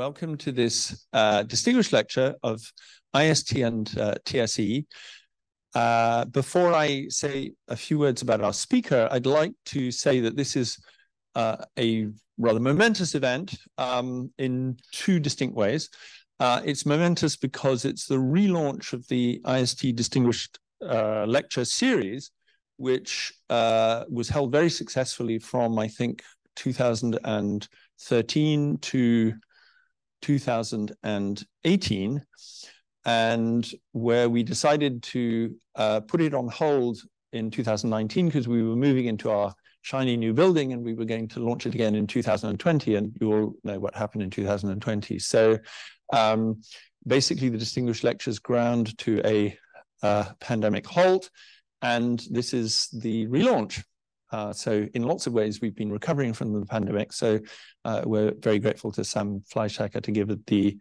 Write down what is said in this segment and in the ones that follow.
Welcome to this uh, distinguished lecture of IAST and uh, TSE. Uh, before I say a few words about our speaker, I'd like to say that this is uh, a rather momentous event um, in two distinct ways. Uh, it's momentous because it's the relaunch of the IAST Distinguished uh, Lecture Series, which was held very successfully from, I think, 2013 to 2018, and where we decided to uh, put it on hold in 2019 because we were moving into our shiny new building and we were going to launch it again in 2020. And you all know what happened in 2020. So um, basically, the Distinguished Lectures ground to a uh, pandemic halt. And this is the relaunch uh, so in lots of ways, we've been recovering from the pandemic. So uh, we're very grateful to Sam Fleischacker to give it the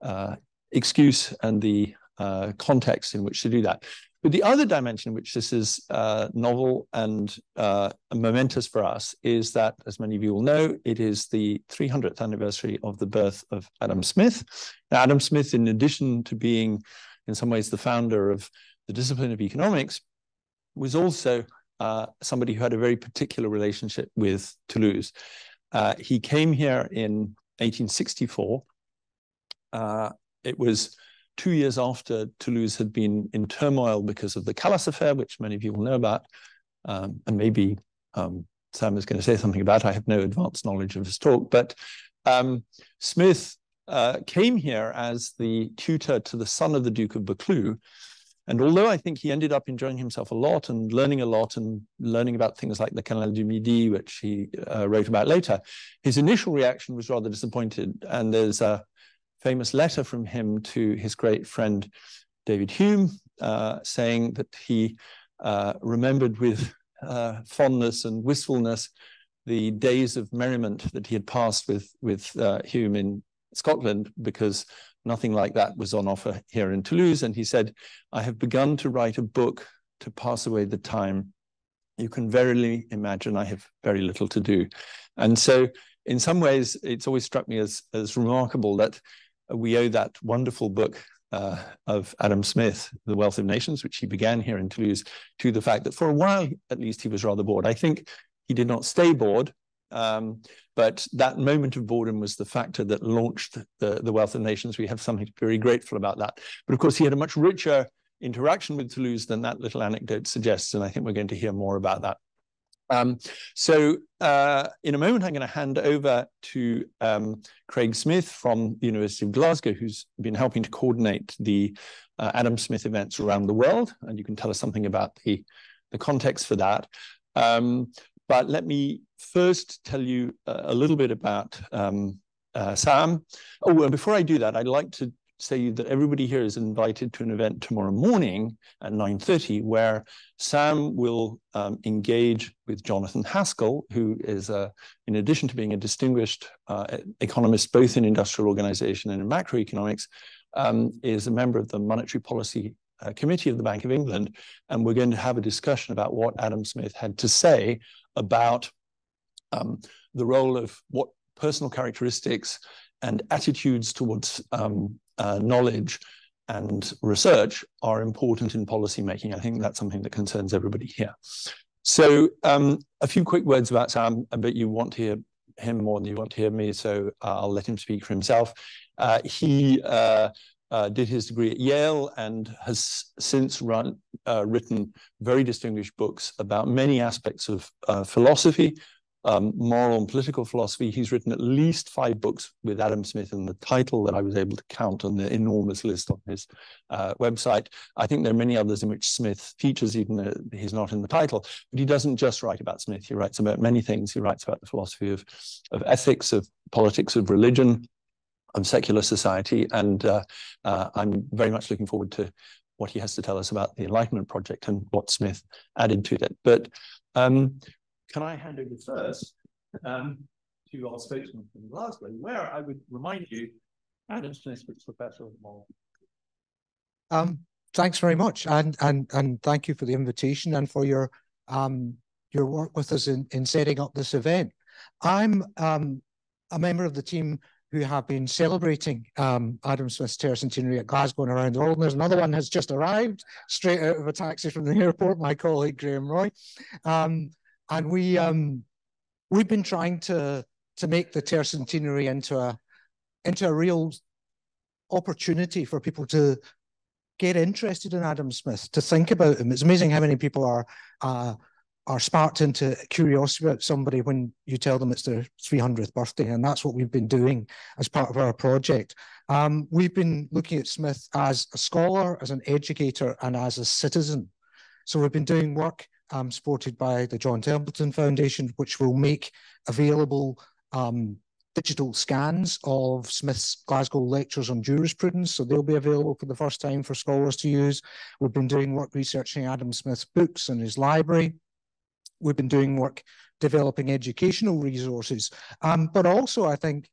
uh, excuse and the uh, context in which to do that. But the other dimension in which this is uh, novel and uh, momentous for us is that, as many of you will know, it is the 300th anniversary of the birth of Adam Smith. Now, Adam Smith, in addition to being in some ways the founder of the discipline of economics, was also uh, somebody who had a very particular relationship with Toulouse. Uh, he came here in 1864. Uh, it was two years after Toulouse had been in turmoil because of the Calas affair, which many of you will know about, um, and maybe um, Sam is going to say something about. I have no advanced knowledge of his talk, but um, Smith uh, came here as the tutor to the son of the Duke of Buccleuch, and although I think he ended up enjoying himself a lot and learning a lot and learning about things like the Canal du Midi, which he uh, wrote about later, his initial reaction was rather disappointed. And there's a famous letter from him to his great friend David Hume uh, saying that he uh, remembered with uh, fondness and wistfulness the days of merriment that he had passed with, with uh, Hume in Scotland because Nothing like that was on offer here in Toulouse. And he said, I have begun to write a book to pass away the time. You can verily imagine I have very little to do. And so, in some ways, it's always struck me as, as remarkable that we owe that wonderful book uh, of Adam Smith, The Wealth of Nations, which he began here in Toulouse, to the fact that for a while, at least, he was rather bored. I think he did not stay bored, um, but that moment of boredom was the factor that launched the, the Wealth of Nations. We have something very grateful about that. But of course, he had a much richer interaction with Toulouse than that little anecdote suggests. And I think we're going to hear more about that. Um, so uh, in a moment, I'm going to hand over to um, Craig Smith from the University of Glasgow, who's been helping to coordinate the uh, Adam Smith events around the world. And you can tell us something about the, the context for that. Um, but let me first tell you a little bit about um, uh, Sam. Oh, and before I do that, I'd like to say that everybody here is invited to an event tomorrow morning at 9.30 where Sam will um, engage with Jonathan Haskell, who is, uh, in addition to being a distinguished uh, economist both in industrial organization and in macroeconomics, um, is a member of the Monetary Policy uh, Committee of the Bank of England. And we're going to have a discussion about what Adam Smith had to say about um, the role of what personal characteristics and attitudes towards um, uh, knowledge and research are important in policymaking. I think that's something that concerns everybody here. So um, a few quick words about Sam, but you want to hear him more than you want to hear me, so I'll let him speak for himself. Uh, he uh, uh, did his degree at Yale and has since run, uh, written very distinguished books about many aspects of uh, philosophy, um, moral and political philosophy. He's written at least five books with Adam Smith in the title that I was able to count on the enormous list on his uh, website. I think there are many others in which Smith features, even though he's not in the title. But he doesn't just write about Smith. He writes about many things. He writes about the philosophy of, of ethics, of politics, of religion, of secular society. And uh, uh, I'm very much looking forward to what he has to tell us about the Enlightenment Project and what Smith added to it. But um, can I hand over first um, to our spokesman from Glasgow, where I would remind you, Adam Smith was professor of moral. Um, thanks very much, and and and thank you for the invitation and for your um, your work with us in, in setting up this event. I'm um, a member of the team who have been celebrating um, Adam Smith's tercentenary at Glasgow and around the world. And there's another one has just arrived straight out of a taxi from the airport, my colleague Graeme Roy. Um, and we, um, we've been trying to, to make the tercentenary into a, into a real opportunity for people to get interested in Adam Smith, to think about him. It's amazing how many people are uh, are sparked into curiosity about somebody when you tell them it's their 300th birthday. And that's what we've been doing as part of our project. Um, we've been looking at Smith as a scholar, as an educator, and as a citizen. So we've been doing work um, supported by the John Templeton Foundation, which will make available um, digital scans of Smith's Glasgow lectures on jurisprudence. So they'll be available for the first time for scholars to use. We've been doing work researching Adam Smith's books and his library we've been doing work developing educational resources. Um, but also, I think,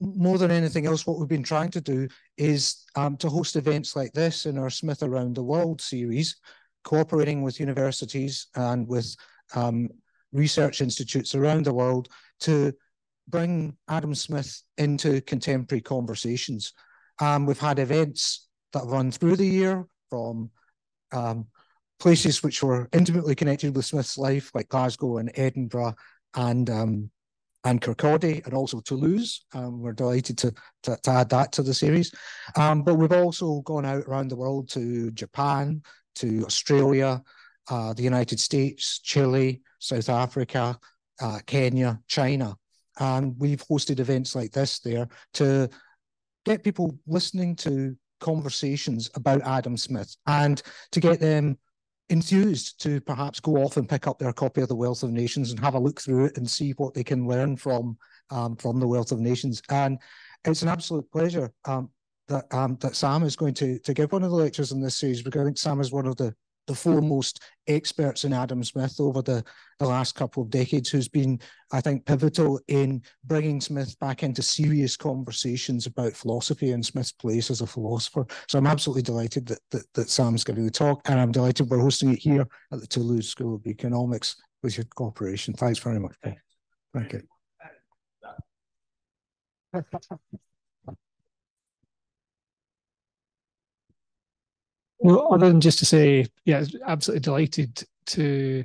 more than anything else, what we've been trying to do is um, to host events like this in our Smith Around the World series, cooperating with universities and with um, research institutes around the world to bring Adam Smith into contemporary conversations. Um, we've had events that run through the year from um, places which were intimately connected with Smith's life, like Glasgow and Edinburgh and um, and Kirkcaldy and also Toulouse. Um, we're delighted to, to, to, add that to the series. Um, but we've also gone out around the world to Japan, to Australia, uh, the United States, Chile, South Africa, uh, Kenya, China. And we've hosted events like this there to get people listening to conversations about Adam Smith and to get them enthused to perhaps go off and pick up their copy of the Wealth of Nations and have a look through it and see what they can learn from um, from the Wealth of Nations. And it's an absolute pleasure um, that um, that Sam is going to to give one of the lectures in this series because I think Sam is one of the the foremost experts in Adam Smith over the, the last couple of decades, who's been, I think, pivotal in bringing Smith back into serious conversations about philosophy and Smith's place as a philosopher. So I'm absolutely delighted that, that, that Sam's giving the talk, and I'm delighted we're hosting it here at the Toulouse School of Economics with your cooperation. Thanks very much. Thank you. Well, other than just to say, yeah, absolutely delighted to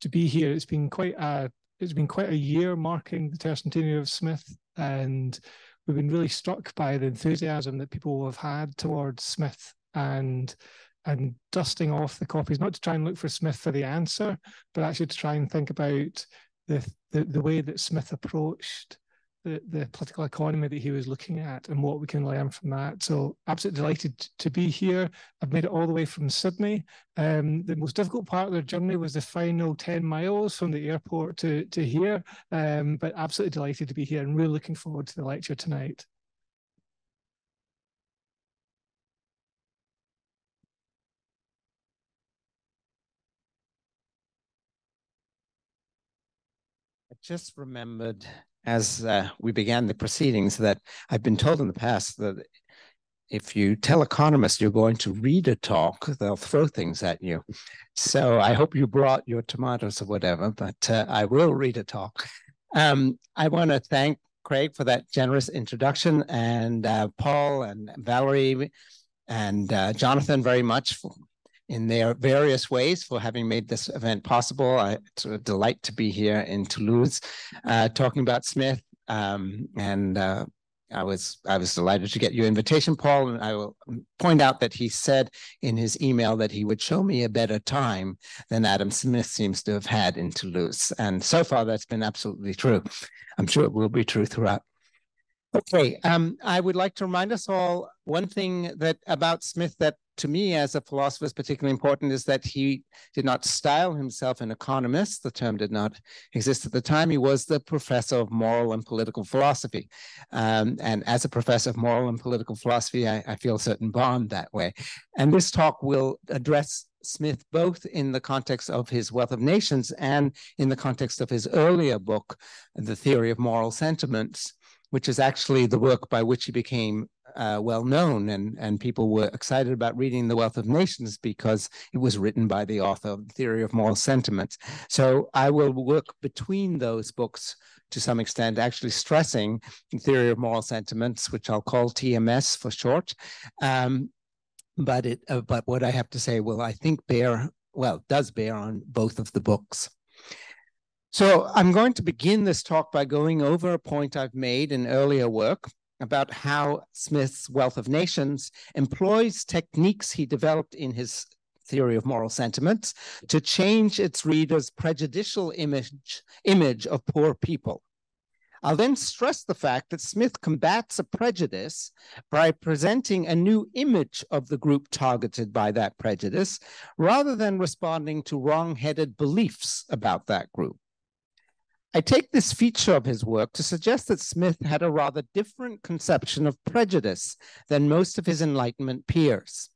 to be here. It's been quite a it's been quite a year marking the tercentenary of Smith, and we've been really struck by the enthusiasm that people have had towards Smith and and dusting off the copies, not to try and look for Smith for the answer, but actually to try and think about the the, the way that Smith approached the, the political economy that he was looking at and what we can learn from that. So absolutely delighted to be here. I've made it all the way from Sydney. Um, the most difficult part of the journey was the final 10 miles from the airport to, to here, um, but absolutely delighted to be here and really looking forward to the lecture tonight. I just remembered as uh, we began the proceedings that I've been told in the past that if you tell economists you're going to read a talk, they'll throw things at you. So I hope you brought your tomatoes or whatever, but uh, I will read a talk. Um, I want to thank Craig for that generous introduction and uh, Paul and Valerie and uh, Jonathan very much for in their various ways for having made this event possible. I, it's a delight to be here in Toulouse uh, talking about Smith. Um, and uh, I was I was delighted to get your invitation, Paul. And I will point out that he said in his email that he would show me a better time than Adam Smith seems to have had in Toulouse. And so far, that's been absolutely true. I'm sure it will be true throughout. Okay, um, I would like to remind us all one thing that about Smith that to me as a philosopher is particularly important is that he did not style himself an economist. The term did not exist at the time. He was the professor of moral and political philosophy. Um, and as a professor of moral and political philosophy, I, I feel a certain bond that way. And this talk will address Smith both in the context of his Wealth of Nations and in the context of his earlier book, The Theory of Moral Sentiments which is actually the work by which he became uh, well known, and, and people were excited about reading The Wealth of Nations because it was written by the author of the Theory of Moral Sentiments. So I will work between those books to some extent, actually stressing the Theory of Moral Sentiments, which I'll call TMS for short. Um, but it, uh, but what I have to say, well, I think bear, well, does bear on both of the books. So I'm going to begin this talk by going over a point I've made in earlier work about how Smith's Wealth of Nations employs techniques he developed in his theory of moral sentiments to change its readers' prejudicial image, image of poor people. I'll then stress the fact that Smith combats a prejudice by presenting a new image of the group targeted by that prejudice, rather than responding to wrong-headed beliefs about that group. I take this feature of his work to suggest that Smith had a rather different conception of prejudice than most of his Enlightenment peers.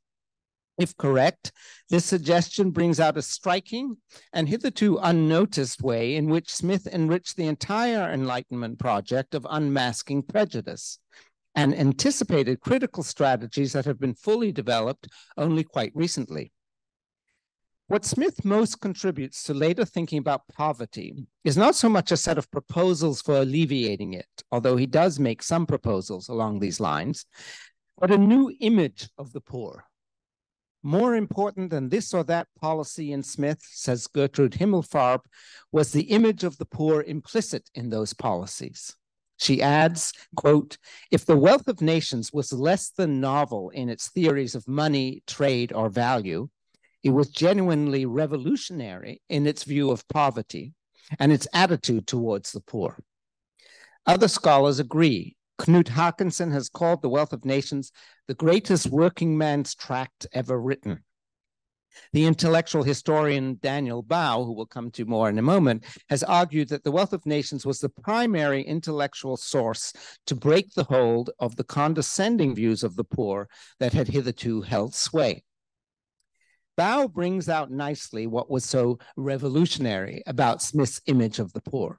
If correct, this suggestion brings out a striking and hitherto unnoticed way in which Smith enriched the entire Enlightenment project of unmasking prejudice and anticipated critical strategies that have been fully developed only quite recently. What Smith most contributes to later thinking about poverty is not so much a set of proposals for alleviating it, although he does make some proposals along these lines, but a new image of the poor. More important than this or that policy in Smith, says Gertrude Himmelfarb, was the image of the poor implicit in those policies. She adds, quote, if the wealth of nations was less than novel in its theories of money, trade, or value, it was genuinely revolutionary in its view of poverty and its attitude towards the poor. Other scholars agree. Knut Haakonssen has called The Wealth of Nations the greatest working man's tract ever written. The intellectual historian Daniel Baugh, who we'll come to more in a moment, has argued that The Wealth of Nations was the primary intellectual source to break the hold of the condescending views of the poor that had hitherto held sway. Baugh brings out nicely what was so revolutionary about Smith's image of the poor.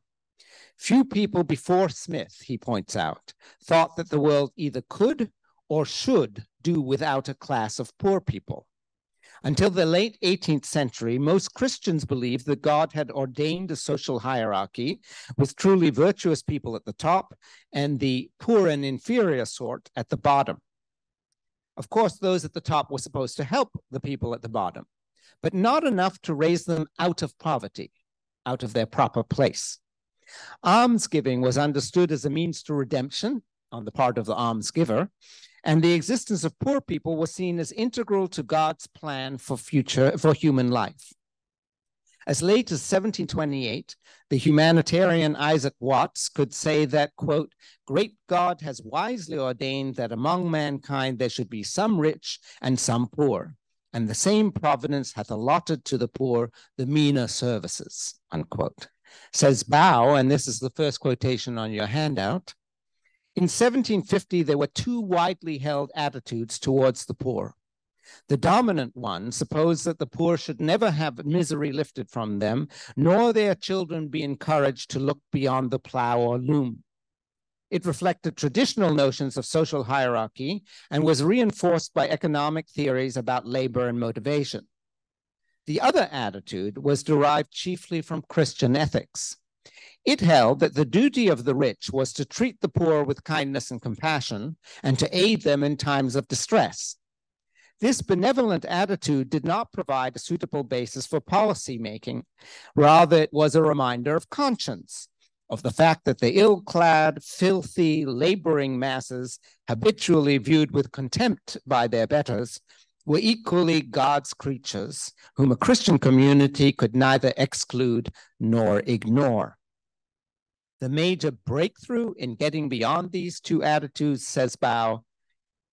Few people before Smith, he points out, thought that the world either could or should do without a class of poor people. Until the late 18th century, most Christians believed that God had ordained a social hierarchy with truly virtuous people at the top and the poor and inferior sort at the bottom. Of course, those at the top were supposed to help the people at the bottom, but not enough to raise them out of poverty, out of their proper place. Almsgiving was understood as a means to redemption on the part of the almsgiver, and the existence of poor people was seen as integral to God's plan for future for human life. As late as 1728, the humanitarian Isaac Watts could say that, quote, great God has wisely ordained that among mankind there should be some rich and some poor, and the same providence hath allotted to the poor the meaner services, unquote. Says Baugh, and this is the first quotation on your handout. In 1750, there were two widely held attitudes towards the poor. The dominant one supposed that the poor should never have misery lifted from them, nor their children be encouraged to look beyond the plow or loom. It reflected traditional notions of social hierarchy and was reinforced by economic theories about labor and motivation. The other attitude was derived chiefly from Christian ethics. It held that the duty of the rich was to treat the poor with kindness and compassion and to aid them in times of distress. This benevolent attitude did not provide a suitable basis for policy making. Rather, it was a reminder of conscience, of the fact that the ill clad, filthy, laboring masses, habitually viewed with contempt by their betters, were equally God's creatures, whom a Christian community could neither exclude nor ignore. The major breakthrough in getting beyond these two attitudes, says Baugh,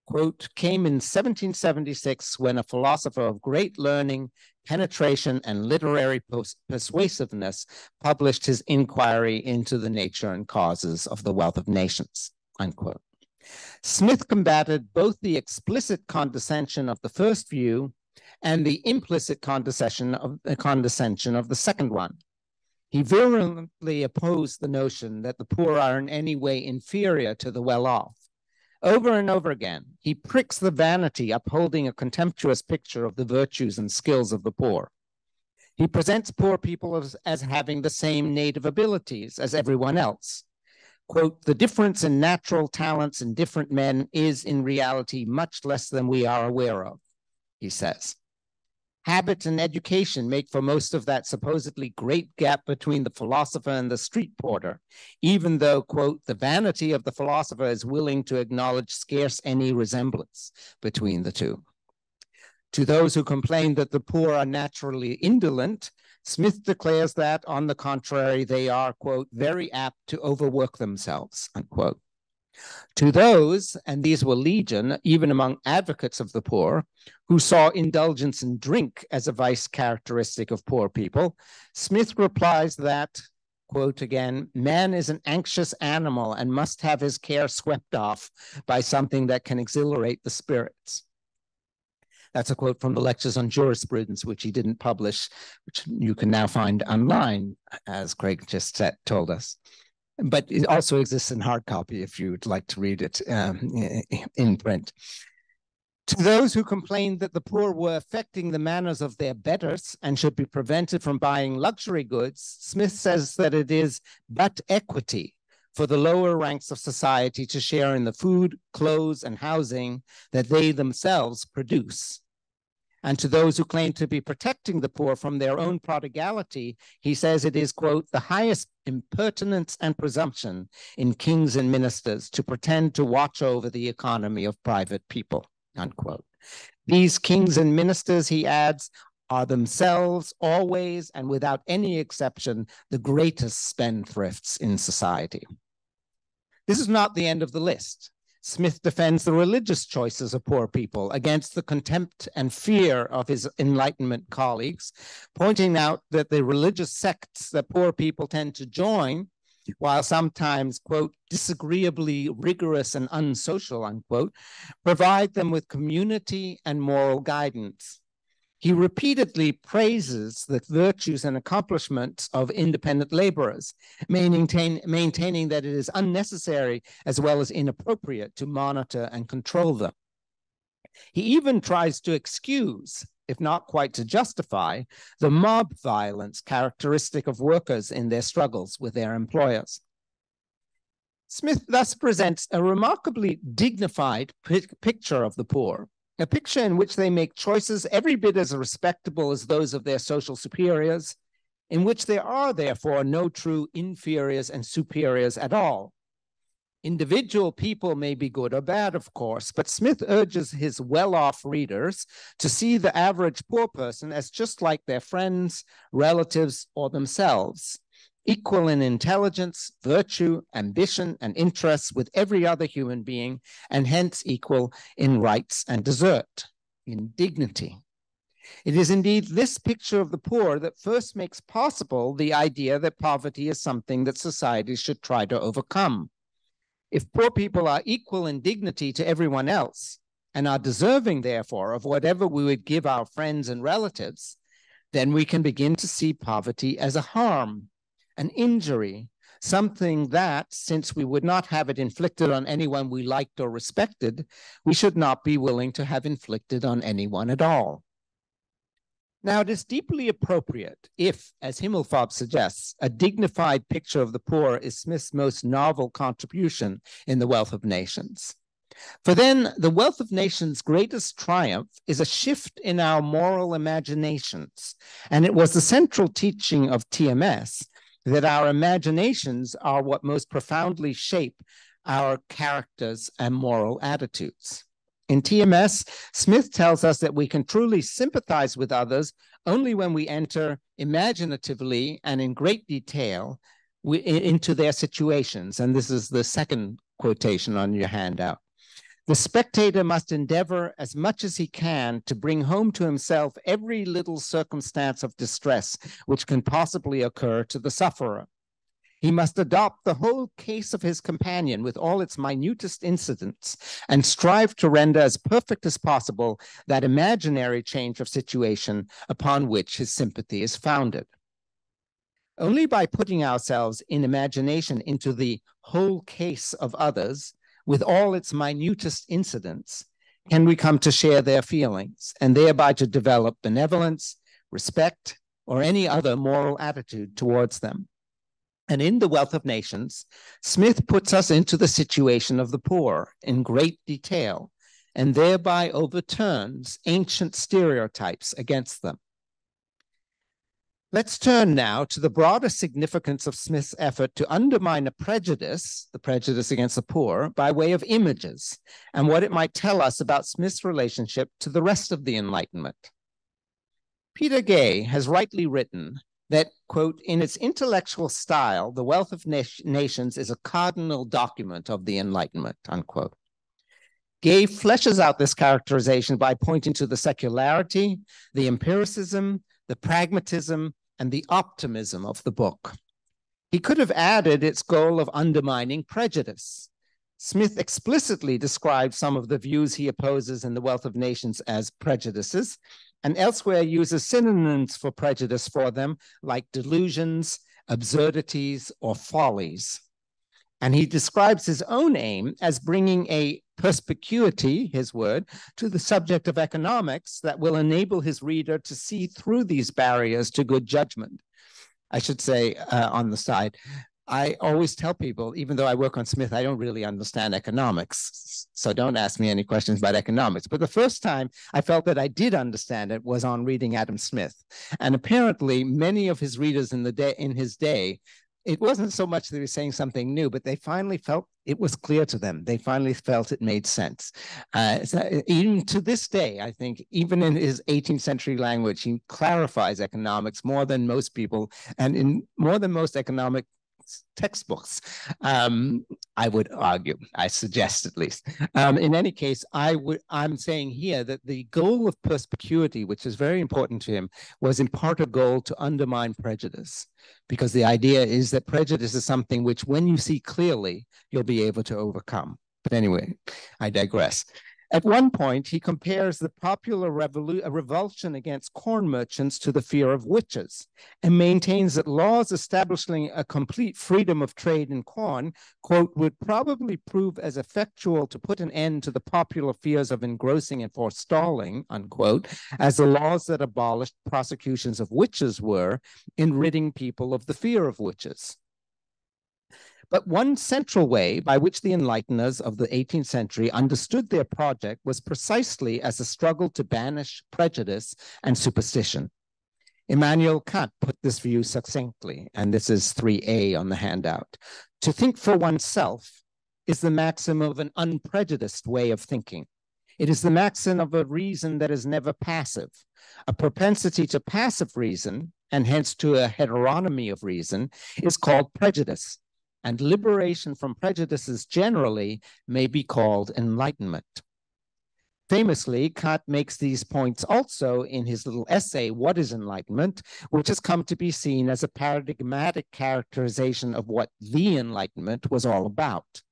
quote, came in 1776 when a philosopher of great learning, penetration, and literary persuasiveness published his inquiry into the nature and causes of the wealth of nations, unquote. Smith combated both the explicit condescension of the first view and the implicit condescension of, uh, condescension of the second one. He virulently opposed the notion that the poor are in any way inferior to the well off Over and over again, he pricks the vanity upholding a contemptuous picture of the virtues and skills of the poor. He presents poor people as, as having the same native abilities as everyone else. Quote, the difference in natural talents in different men is in reality much less than we are aware of, he says. Habit and education make for most of that supposedly great gap between the philosopher and the street porter, even though, quote, the vanity of the philosopher is willing to acknowledge scarce any resemblance between the two. To those who complain that the poor are naturally indolent, Smith declares that, on the contrary, they are, quote, very apt to overwork themselves, unquote. To those, and these were legion, even among advocates of the poor, who saw indulgence in drink as a vice characteristic of poor people, Smith replies that, quote again, man is an anxious animal and must have his care swept off by something that can exhilarate the spirits. That's a quote from the lectures on jurisprudence, which he didn't publish, which you can now find online, as Craig just said, told us. But it also exists in hard copy if you'd like to read it um, in print. To those who complained that the poor were affecting the manners of their betters and should be prevented from buying luxury goods, Smith says that it is but equity for the lower ranks of society to share in the food, clothes, and housing that they themselves produce. And to those who claim to be protecting the poor from their own prodigality, he says it is, quote, the highest impertinence and presumption in kings and ministers to pretend to watch over the economy of private people, unquote. These kings and ministers, he adds, are themselves always and without any exception the greatest spendthrifts in society. This is not the end of the list. Smith defends the religious choices of poor people against the contempt and fear of his Enlightenment colleagues, pointing out that the religious sects that poor people tend to join, while sometimes, quote, disagreeably rigorous and unsocial, unquote, provide them with community and moral guidance. He repeatedly praises the virtues and accomplishments of independent laborers, maintain, maintaining that it is unnecessary as well as inappropriate to monitor and control them. He even tries to excuse, if not quite to justify, the mob violence characteristic of workers in their struggles with their employers. Smith thus presents a remarkably dignified picture of the poor, a picture in which they make choices every bit as respectable as those of their social superiors, in which there are therefore no true inferiors and superiors at all. Individual people may be good or bad, of course, but Smith urges his well off readers to see the average poor person as just like their friends, relatives, or themselves equal in intelligence, virtue, ambition, and interests with every other human being, and hence equal in rights and desert, in dignity. It is indeed this picture of the poor that first makes possible the idea that poverty is something that society should try to overcome. If poor people are equal in dignity to everyone else, and are deserving, therefore, of whatever we would give our friends and relatives, then we can begin to see poverty as a harm an injury, something that, since we would not have it inflicted on anyone we liked or respected, we should not be willing to have inflicted on anyone at all. Now, it is deeply appropriate if, as Himmelfarb suggests, a dignified picture of the poor is Smith's most novel contribution in The Wealth of Nations. For then, the wealth of nations' greatest triumph is a shift in our moral imaginations. And it was the central teaching of TMS that our imaginations are what most profoundly shape our characters and moral attitudes. In TMS, Smith tells us that we can truly sympathize with others only when we enter imaginatively and in great detail into their situations. And this is the second quotation on your handout. The spectator must endeavor as much as he can to bring home to himself every little circumstance of distress which can possibly occur to the sufferer. He must adopt the whole case of his companion with all its minutest incidents and strive to render as perfect as possible that imaginary change of situation upon which his sympathy is founded. Only by putting ourselves in imagination into the whole case of others with all its minutest incidents, can we come to share their feelings and thereby to develop benevolence, respect, or any other moral attitude towards them. And in The Wealth of Nations, Smith puts us into the situation of the poor in great detail and thereby overturns ancient stereotypes against them. Let's turn now to the broader significance of Smith's effort to undermine a prejudice, the prejudice against the poor, by way of images, and what it might tell us about Smith's relationship to the rest of the Enlightenment. Peter Gay has rightly written that, quote, in its intellectual style, the Wealth of Na Nations is a cardinal document of the Enlightenment, unquote. Gay fleshes out this characterization by pointing to the secularity, the empiricism, the pragmatism, and the optimism of the book. He could have added its goal of undermining prejudice. Smith explicitly describes some of the views he opposes in The Wealth of Nations as prejudices, and elsewhere uses synonyms for prejudice for them, like delusions, absurdities, or follies. And he describes his own aim as bringing a perspicuity, his word, to the subject of economics that will enable his reader to see through these barriers to good judgment. I should say uh, on the side, I always tell people, even though I work on Smith, I don't really understand economics. So don't ask me any questions about economics. But the first time I felt that I did understand it was on reading Adam Smith. And apparently, many of his readers in the day in his day it wasn't so much that he was saying something new, but they finally felt it was clear to them. They finally felt it made sense. Uh, so even to this day, I think, even in his 18th century language, he clarifies economics more than most people, and in more than most economic textbooks, um, I would argue, I suggest at least. Um, in any case, I would, I'm saying here that the goal of perspicuity, which is very important to him, was in part a goal to undermine prejudice, because the idea is that prejudice is something which, when you see clearly, you'll be able to overcome. But anyway, I digress. At one point, he compares the popular uh, revulsion against corn merchants to the fear of witches and maintains that laws establishing a complete freedom of trade in corn, quote, would probably prove as effectual to put an end to the popular fears of engrossing and forestalling, unquote, as the laws that abolished prosecutions of witches were in ridding people of the fear of witches. But one central way by which the enlighteners of the 18th century understood their project was precisely as a struggle to banish prejudice and superstition. Immanuel Kant put this view succinctly, and this is 3a on the handout. To think for oneself is the maxim of an unprejudiced way of thinking. It is the maxim of a reason that is never passive. A propensity to passive reason, and hence to a heteronomy of reason, is called prejudice and liberation from prejudices generally may be called enlightenment. Famously, Kant makes these points also in his little essay, What is Enlightenment, which has come to be seen as a paradigmatic characterization of what the Enlightenment was all about.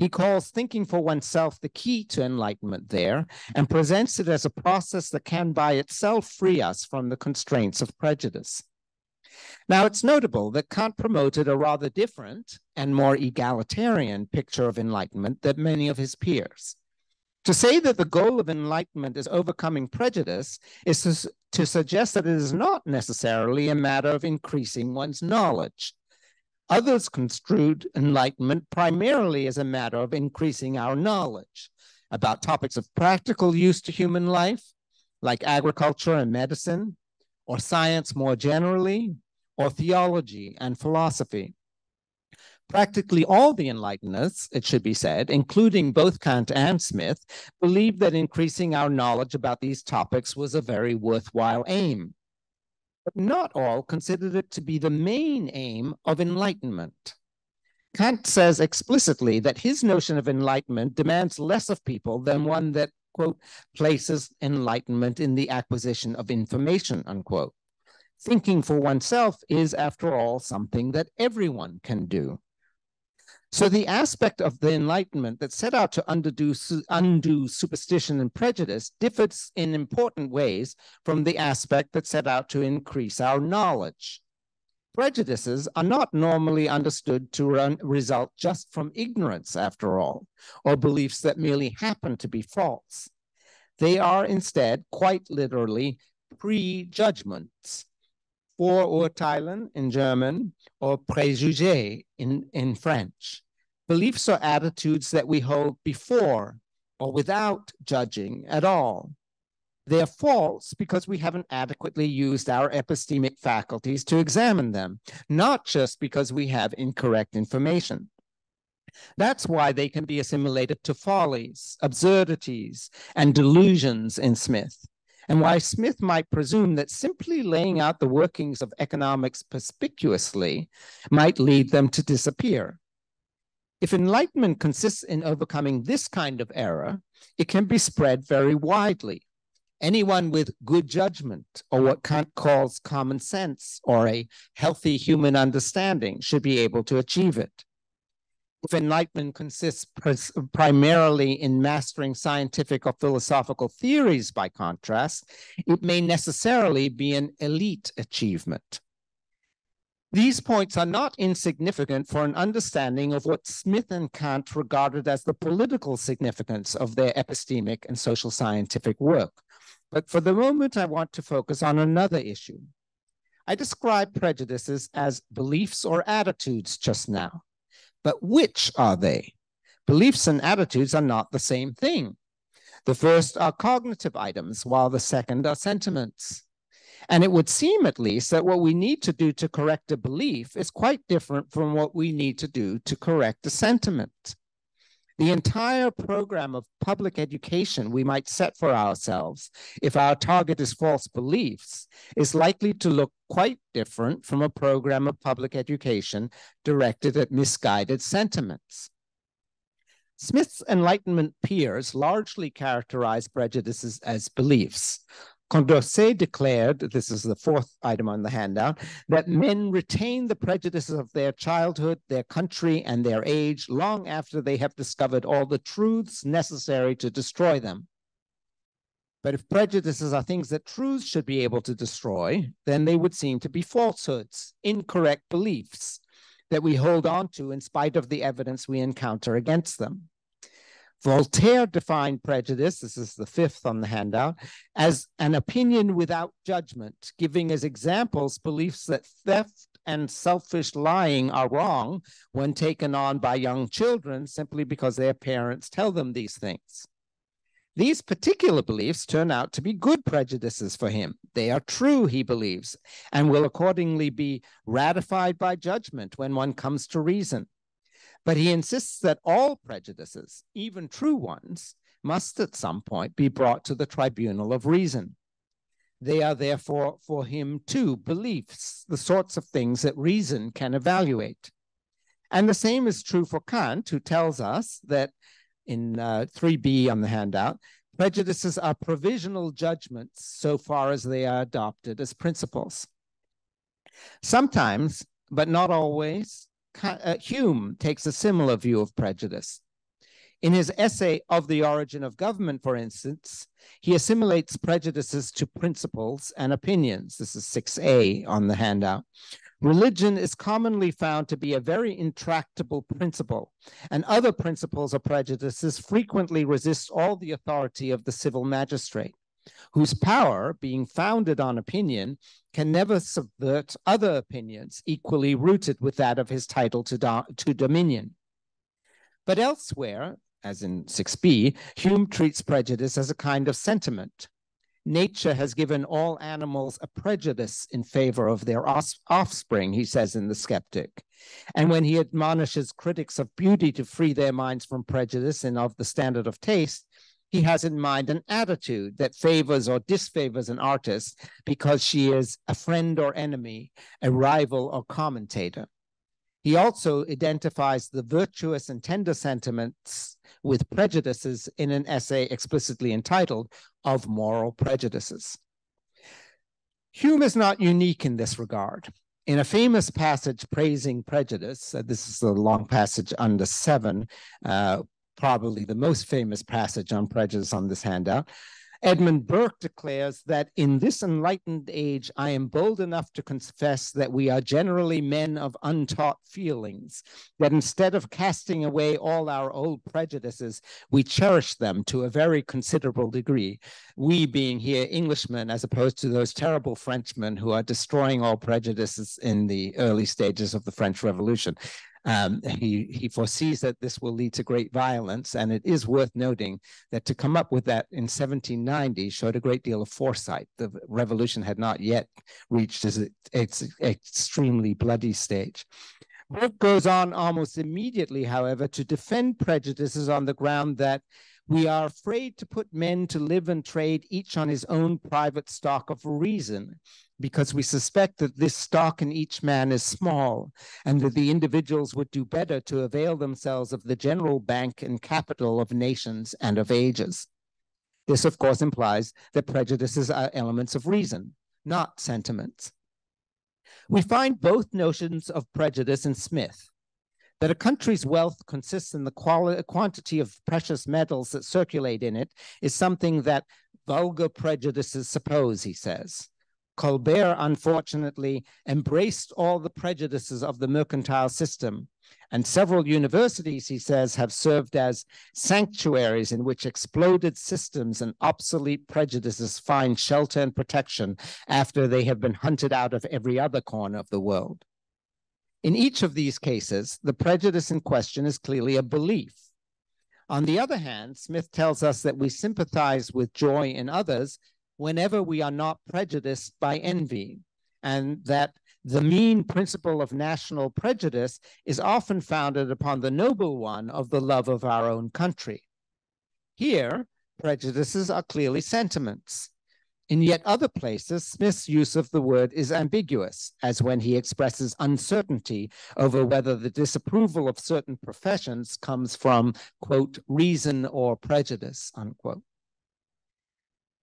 He calls thinking for oneself the key to enlightenment there and presents it as a process that can by itself free us from the constraints of prejudice. Now, it's notable that Kant promoted a rather different and more egalitarian picture of enlightenment than many of his peers. To say that the goal of enlightenment is overcoming prejudice is to, to suggest that it is not necessarily a matter of increasing one's knowledge. Others construed enlightenment primarily as a matter of increasing our knowledge about topics of practical use to human life, like agriculture and medicine, or science more generally, or theology and philosophy. Practically all the Enlighteners, it should be said, including both Kant and Smith, believed that increasing our knowledge about these topics was a very worthwhile aim. But not all considered it to be the main aim of enlightenment. Kant says explicitly that his notion of enlightenment demands less of people than one that, quote, places enlightenment in the acquisition of information, unquote thinking for oneself is, after all, something that everyone can do. So the aspect of the Enlightenment that set out to undo, undo superstition and prejudice differs in important ways from the aspect that set out to increase our knowledge. Prejudices are not normally understood to run, result just from ignorance, after all, or beliefs that merely happen to be false. They are instead quite literally prejudgments, Vorurteilen in German, or préjugés in, in French. Beliefs or attitudes that we hold before or without judging at all. They're false because we haven't adequately used our epistemic faculties to examine them, not just because we have incorrect information. That's why they can be assimilated to follies, absurdities, and delusions in Smith, and why Smith might presume that simply laying out the workings of economics perspicuously might lead them to disappear. If enlightenment consists in overcoming this kind of error, it can be spread very widely anyone with good judgment or what Kant calls common sense or a healthy human understanding should be able to achieve it. If enlightenment consists primarily in mastering scientific or philosophical theories, by contrast, it may necessarily be an elite achievement. These points are not insignificant for an understanding of what Smith and Kant regarded as the political significance of their epistemic and social scientific work. But for the moment, I want to focus on another issue. I describe prejudices as beliefs or attitudes just now. But which are they? Beliefs and attitudes are not the same thing. The first are cognitive items, while the second are sentiments. And it would seem, at least, that what we need to do to correct a belief is quite different from what we need to do to correct a sentiment. The entire program of public education we might set for ourselves, if our target is false beliefs, is likely to look quite different from a program of public education directed at misguided sentiments. Smith's Enlightenment peers largely characterize prejudices as beliefs, Condorcet declared, this is the fourth item on the handout, that men retain the prejudices of their childhood, their country, and their age long after they have discovered all the truths necessary to destroy them. But if prejudices are things that truths should be able to destroy, then they would seem to be falsehoods, incorrect beliefs that we hold on to in spite of the evidence we encounter against them. Voltaire defined prejudice, this is the fifth on the handout, as an opinion without judgment, giving as examples beliefs that theft and selfish lying are wrong when taken on by young children simply because their parents tell them these things. These particular beliefs turn out to be good prejudices for him. They are true, he believes, and will accordingly be ratified by judgment when one comes to reason. But he insists that all prejudices, even true ones, must at some point be brought to the tribunal of reason. They are therefore for him too beliefs, the sorts of things that reason can evaluate. And the same is true for Kant, who tells us that in uh, 3b on the handout, prejudices are provisional judgments so far as they are adopted as principles. Sometimes, but not always, Uh, Hume takes a similar view of prejudice. In his essay of the origin of government, for instance, he assimilates prejudices to principles and opinions. This is 6a on the handout. Religion is commonly found to be a very intractable principle, and other principles or prejudices frequently resist all the authority of the civil magistrate whose power, being founded on opinion, can never subvert other opinions equally rooted with that of his title to, do to dominion. But elsewhere, as in 6b, Hume treats prejudice as a kind of sentiment. Nature has given all animals a prejudice in favor of their offspring, he says in The Skeptic. And when he admonishes critics of beauty to free their minds from prejudice and of the standard of taste, he has in mind an attitude that favors or disfavors an artist because she is a friend or enemy, a rival or commentator. He also identifies the virtuous and tender sentiments with prejudices in an essay explicitly entitled Of Moral Prejudices. Hume is not unique in this regard. In a famous passage praising prejudice, uh, this is a long passage under seven, uh, probably the most famous passage on prejudice on this handout. Edmund Burke declares that in this enlightened age, I am bold enough to confess that we are generally men of untaught feelings, that instead of casting away all our old prejudices, we cherish them to a very considerable degree. We being here Englishmen, as opposed to those terrible Frenchmen who are destroying all prejudices in the early stages of the French Revolution. Um, he, he foresees that this will lead to great violence, and it is worth noting that to come up with that in 1790 showed a great deal of foresight. The revolution had not yet reached its, its extremely bloody stage. Burke goes on almost immediately, however, to defend prejudices on the ground that we are afraid to put men to live and trade each on his own private stock of reason, because we suspect that this stock in each man is small, and that the individuals would do better to avail themselves of the general bank and capital of nations and of ages. This, of course, implies that prejudices are uh, elements of reason, not sentiments. We find both notions of prejudice in Smith that a country's wealth consists in the quantity of precious metals that circulate in it is something that vulgar prejudices suppose, he says. Colbert, unfortunately, embraced all the prejudices of the mercantile system. And several universities, he says, have served as sanctuaries in which exploded systems and obsolete prejudices find shelter and protection after they have been hunted out of every other corner of the world. In each of these cases, the prejudice in question is clearly a belief. On the other hand, Smith tells us that we sympathize with joy in others whenever we are not prejudiced by envy, and that the mean principle of national prejudice is often founded upon the noble one of the love of our own country. Here, prejudices are clearly sentiments. In yet other places, Smith's use of the word is ambiguous, as when he expresses uncertainty over whether the disapproval of certain professions comes from, quote, reason or prejudice, unquote.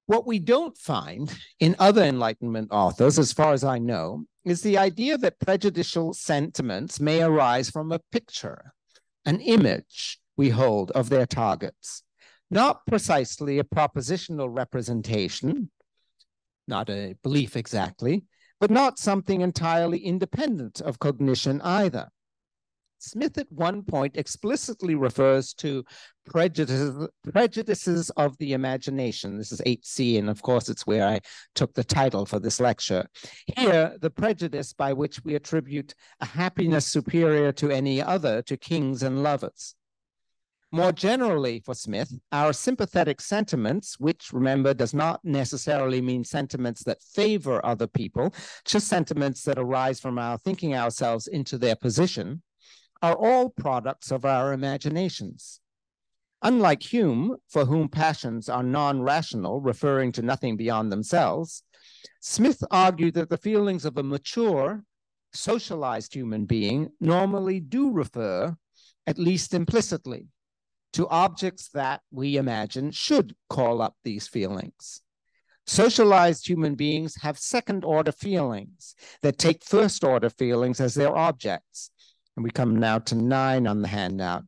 What we don't find in other Enlightenment authors, as far as I know, is the idea that prejudicial sentiments may arise from a picture, an image we hold of their targets, not precisely a propositional representation, not a belief exactly, but not something entirely independent of cognition either. Smith at one point explicitly refers to prejudices, prejudices of the imagination. This is 8c, and of course, it's where I took the title for this lecture. Here, the prejudice by which we attribute a happiness superior to any other to kings and lovers. More generally, for Smith, our sympathetic sentiments, which remember does not necessarily mean sentiments that favor other people, just sentiments that arise from our thinking ourselves into their position, are all products of our imaginations. Unlike Hume, for whom passions are non rational, referring to nothing beyond themselves, Smith argued that the feelings of a mature, socialized human being normally do refer, at least implicitly, to objects that we imagine should call up these feelings. Socialized human beings have second order feelings that take first order feelings as their objects. And we come now to nine on the handout.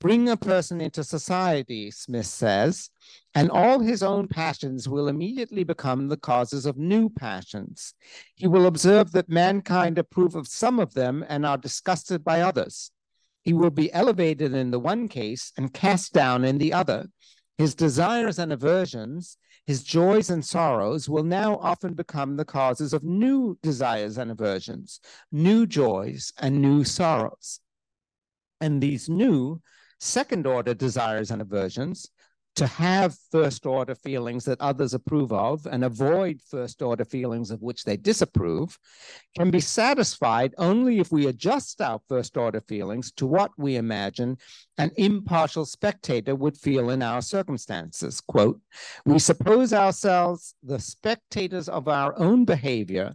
Bring a person into society, Smith says, and all his own passions will immediately become the causes of new passions. He will observe that mankind approve of some of them and are disgusted by others. He will be elevated in the one case and cast down in the other. His desires and aversions, his joys and sorrows will now often become the causes of new desires and aversions, new joys and new sorrows. And these new second order desires and aversions to have first order feelings that others approve of and avoid first order feelings of which they disapprove can be satisfied only if we adjust our first order feelings to what we imagine an impartial spectator would feel in our circumstances. Quote, we suppose ourselves the spectators of our own behavior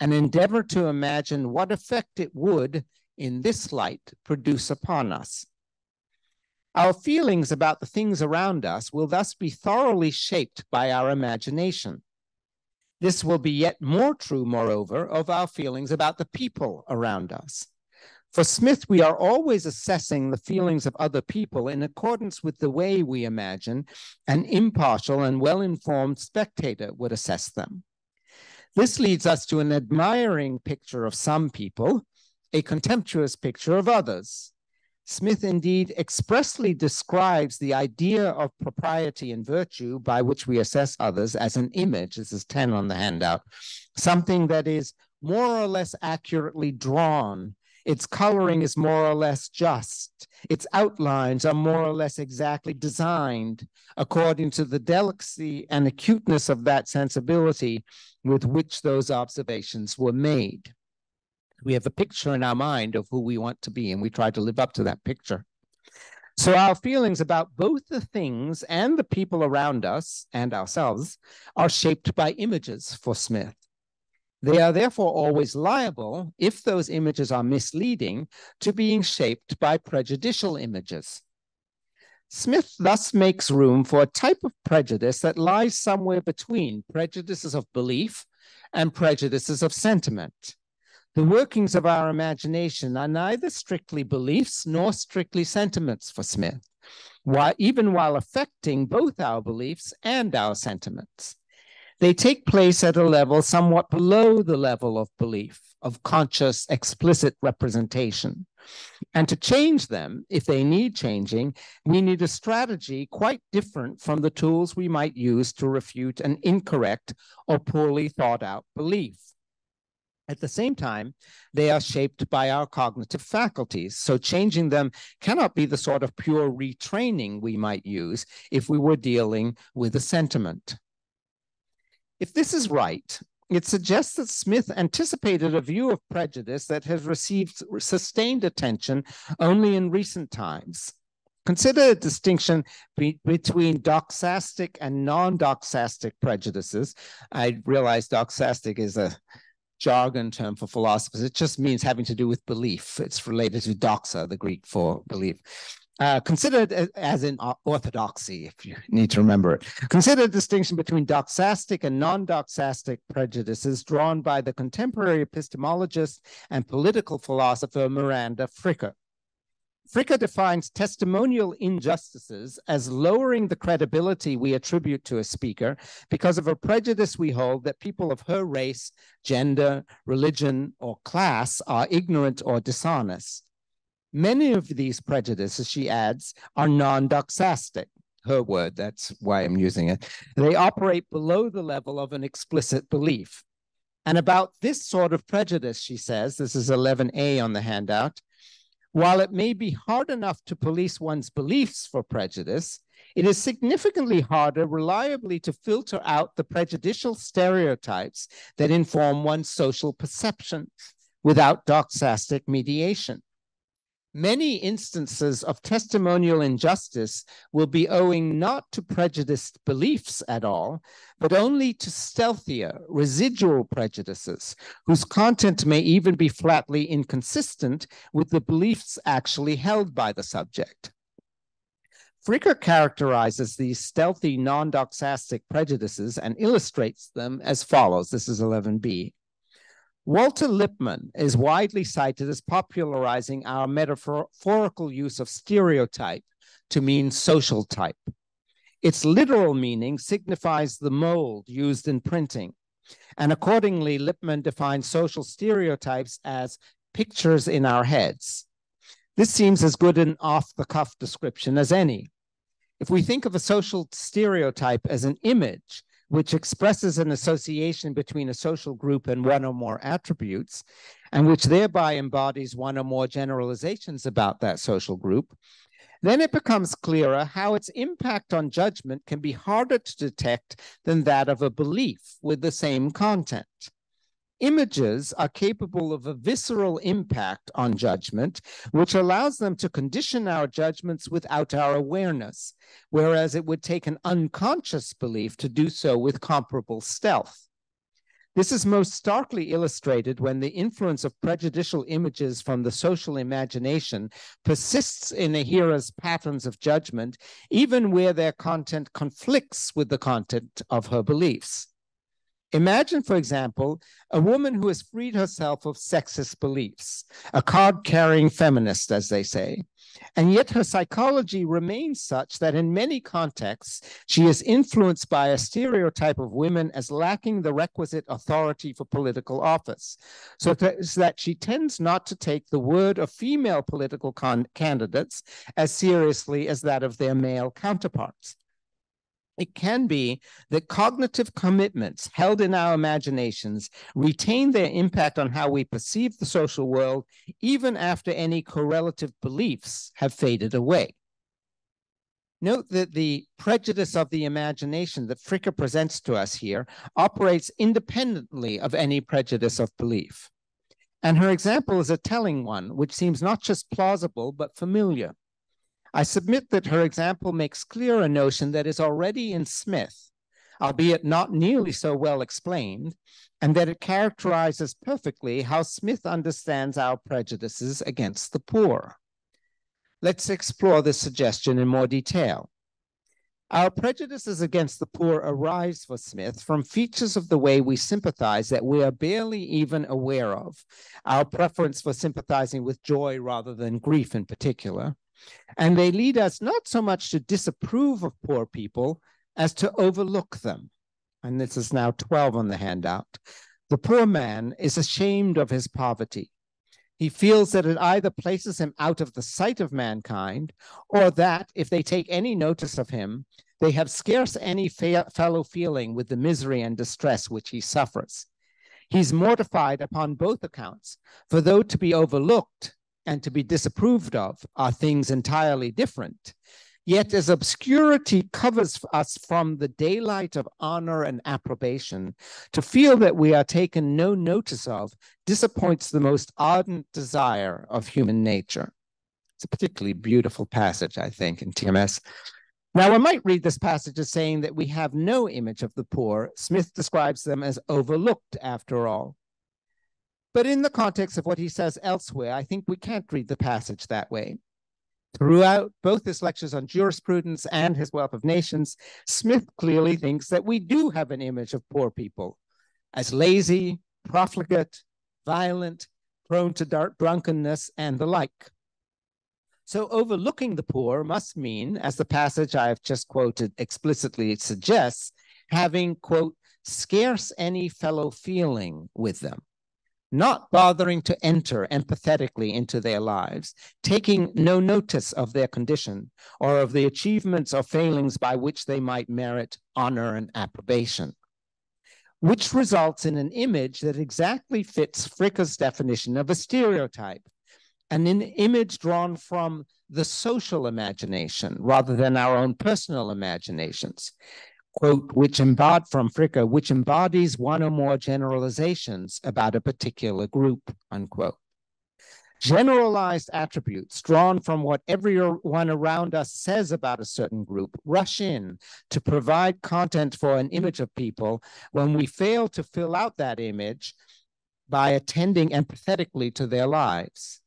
and endeavor to imagine what effect it would in this light produce upon us. Our feelings about the things around us will thus be thoroughly shaped by our imagination. This will be yet more true, moreover, of our feelings about the people around us. For Smith, we are always assessing the feelings of other people in accordance with the way we imagine an impartial and well informed spectator would assess them. This leads us to an admiring picture of some people, a contemptuous picture of others. Smith indeed expressly describes the idea of propriety and virtue by which we assess others as an image. This is 10 on the handout, something that is more or less accurately drawn its coloring is more or less just. Its outlines are more or less exactly designed according to the delicacy and acuteness of that sensibility with which those observations were made. We have a picture in our mind of who we want to be, and we try to live up to that picture. So our feelings about both the things and the people around us and ourselves are shaped by images for Smith. They are therefore always liable, if those images are misleading, to being shaped by prejudicial images. Smith thus makes room for a type of prejudice that lies somewhere between prejudices of belief and prejudices of sentiment. The workings of our imagination are neither strictly beliefs nor strictly sentiments for Smith, while, even while affecting both our beliefs and our sentiments. They take place at a level somewhat below the level of belief, of conscious, explicit representation. And to change them, if they need changing, we need a strategy quite different from the tools we might use to refute an incorrect or poorly thought out belief. At the same time, they are shaped by our cognitive faculties. So changing them cannot be the sort of pure retraining we might use if we were dealing with a sentiment. If this is right, it suggests that Smith anticipated a view of prejudice that has received sustained attention only in recent times. Consider the distinction be between doxastic and non-doxastic prejudices. I realize doxastic is a jargon term for philosophers. It just means having to do with belief. It's related to doxa, the Greek for belief. Uh, considered as in orthodoxy, if you need to remember it. Consider the distinction between doxastic and non-doxastic prejudices drawn by the contemporary epistemologist and political philosopher Miranda Fricker. Fricker defines testimonial injustices as lowering the credibility we attribute to a speaker because of a prejudice we hold that people of her race, gender, religion, or class are ignorant or dishonest. Many of these prejudices, she adds, are non doxastic. Her word, that's why I'm using it. They operate below the level of an explicit belief. And about this sort of prejudice, she says, this is 11a on the handout, while it may be hard enough to police one's beliefs for prejudice, it is significantly harder reliably to filter out the prejudicial stereotypes that inform one's social perception without doxastic mediation many instances of testimonial injustice will be owing not to prejudiced beliefs at all, but only to stealthier, residual prejudices, whose content may even be flatly inconsistent with the beliefs actually held by the subject. Fricker characterizes these stealthy non-doxastic prejudices and illustrates them as follows. This is 11b. Walter Lippmann is widely cited as popularizing our metaphorical use of stereotype to mean social type. Its literal meaning signifies the mold used in printing. And accordingly, Lippmann defines social stereotypes as pictures in our heads. This seems as good an off the cuff description as any. If we think of a social stereotype as an image, which expresses an association between a social group and one or more attributes, and which thereby embodies one or more generalizations about that social group, then it becomes clearer how its impact on judgment can be harder to detect than that of a belief with the same content. Images are capable of a visceral impact on judgment, which allows them to condition our judgments without our awareness, whereas it would take an unconscious belief to do so with comparable stealth. This is most starkly illustrated when the influence of prejudicial images from the social imagination persists in a hearer's patterns of judgment, even where their content conflicts with the content of her beliefs. Imagine, for example, a woman who has freed herself of sexist beliefs, a card carrying feminist, as they say, and yet her psychology remains such that in many contexts, she is influenced by a stereotype of women as lacking the requisite authority for political office, so that she tends not to take the word of female political candidates as seriously as that of their male counterparts. It can be that cognitive commitments held in our imaginations retain their impact on how we perceive the social world, even after any correlative beliefs have faded away. Note that the prejudice of the imagination that Fricker presents to us here operates independently of any prejudice of belief. And her example is a telling one, which seems not just plausible, but familiar. I submit that her example makes clear a notion that is already in Smith, albeit not nearly so well explained, and that it characterizes perfectly how Smith understands our prejudices against the poor. Let's explore this suggestion in more detail. Our prejudices against the poor arise for Smith from features of the way we sympathize that we are barely even aware of. Our preference for sympathizing with joy rather than grief in particular, and they lead us not so much to disapprove of poor people as to overlook them. And this is now 12 on the handout. The poor man is ashamed of his poverty. He feels that it either places him out of the sight of mankind, or that if they take any notice of him, they have scarce any fellow feeling with the misery and distress which he suffers. He's mortified upon both accounts, for though to be overlooked and to be disapproved of are things entirely different. Yet, as obscurity covers us from the daylight of honor and approbation, to feel that we are taken no notice of disappoints the most ardent desire of human nature. It's a particularly beautiful passage, I think, in TMS. Now, I might read this passage as saying that we have no image of the poor. Smith describes them as overlooked, after all. But in the context of what he says elsewhere, I think we can't read the passage that way. Throughout both his lectures on jurisprudence and his Wealth of Nations, Smith clearly thinks that we do have an image of poor people as lazy, profligate, violent, prone to dark drunkenness, and the like. So overlooking the poor must mean, as the passage I have just quoted explicitly suggests, having, quote, scarce any fellow feeling with them not bothering to enter empathetically into their lives, taking no notice of their condition or of the achievements or failings by which they might merit honor and approbation, which results in an image that exactly fits Fricker's definition of a stereotype, an image drawn from the social imagination rather than our own personal imaginations quote, which embodied from Fricker, which embodies one or more generalizations about a particular group, unquote. Generalized attributes drawn from what everyone around us says about a certain group rush in to provide content for an image of people when we fail to fill out that image by attending empathetically to their lives.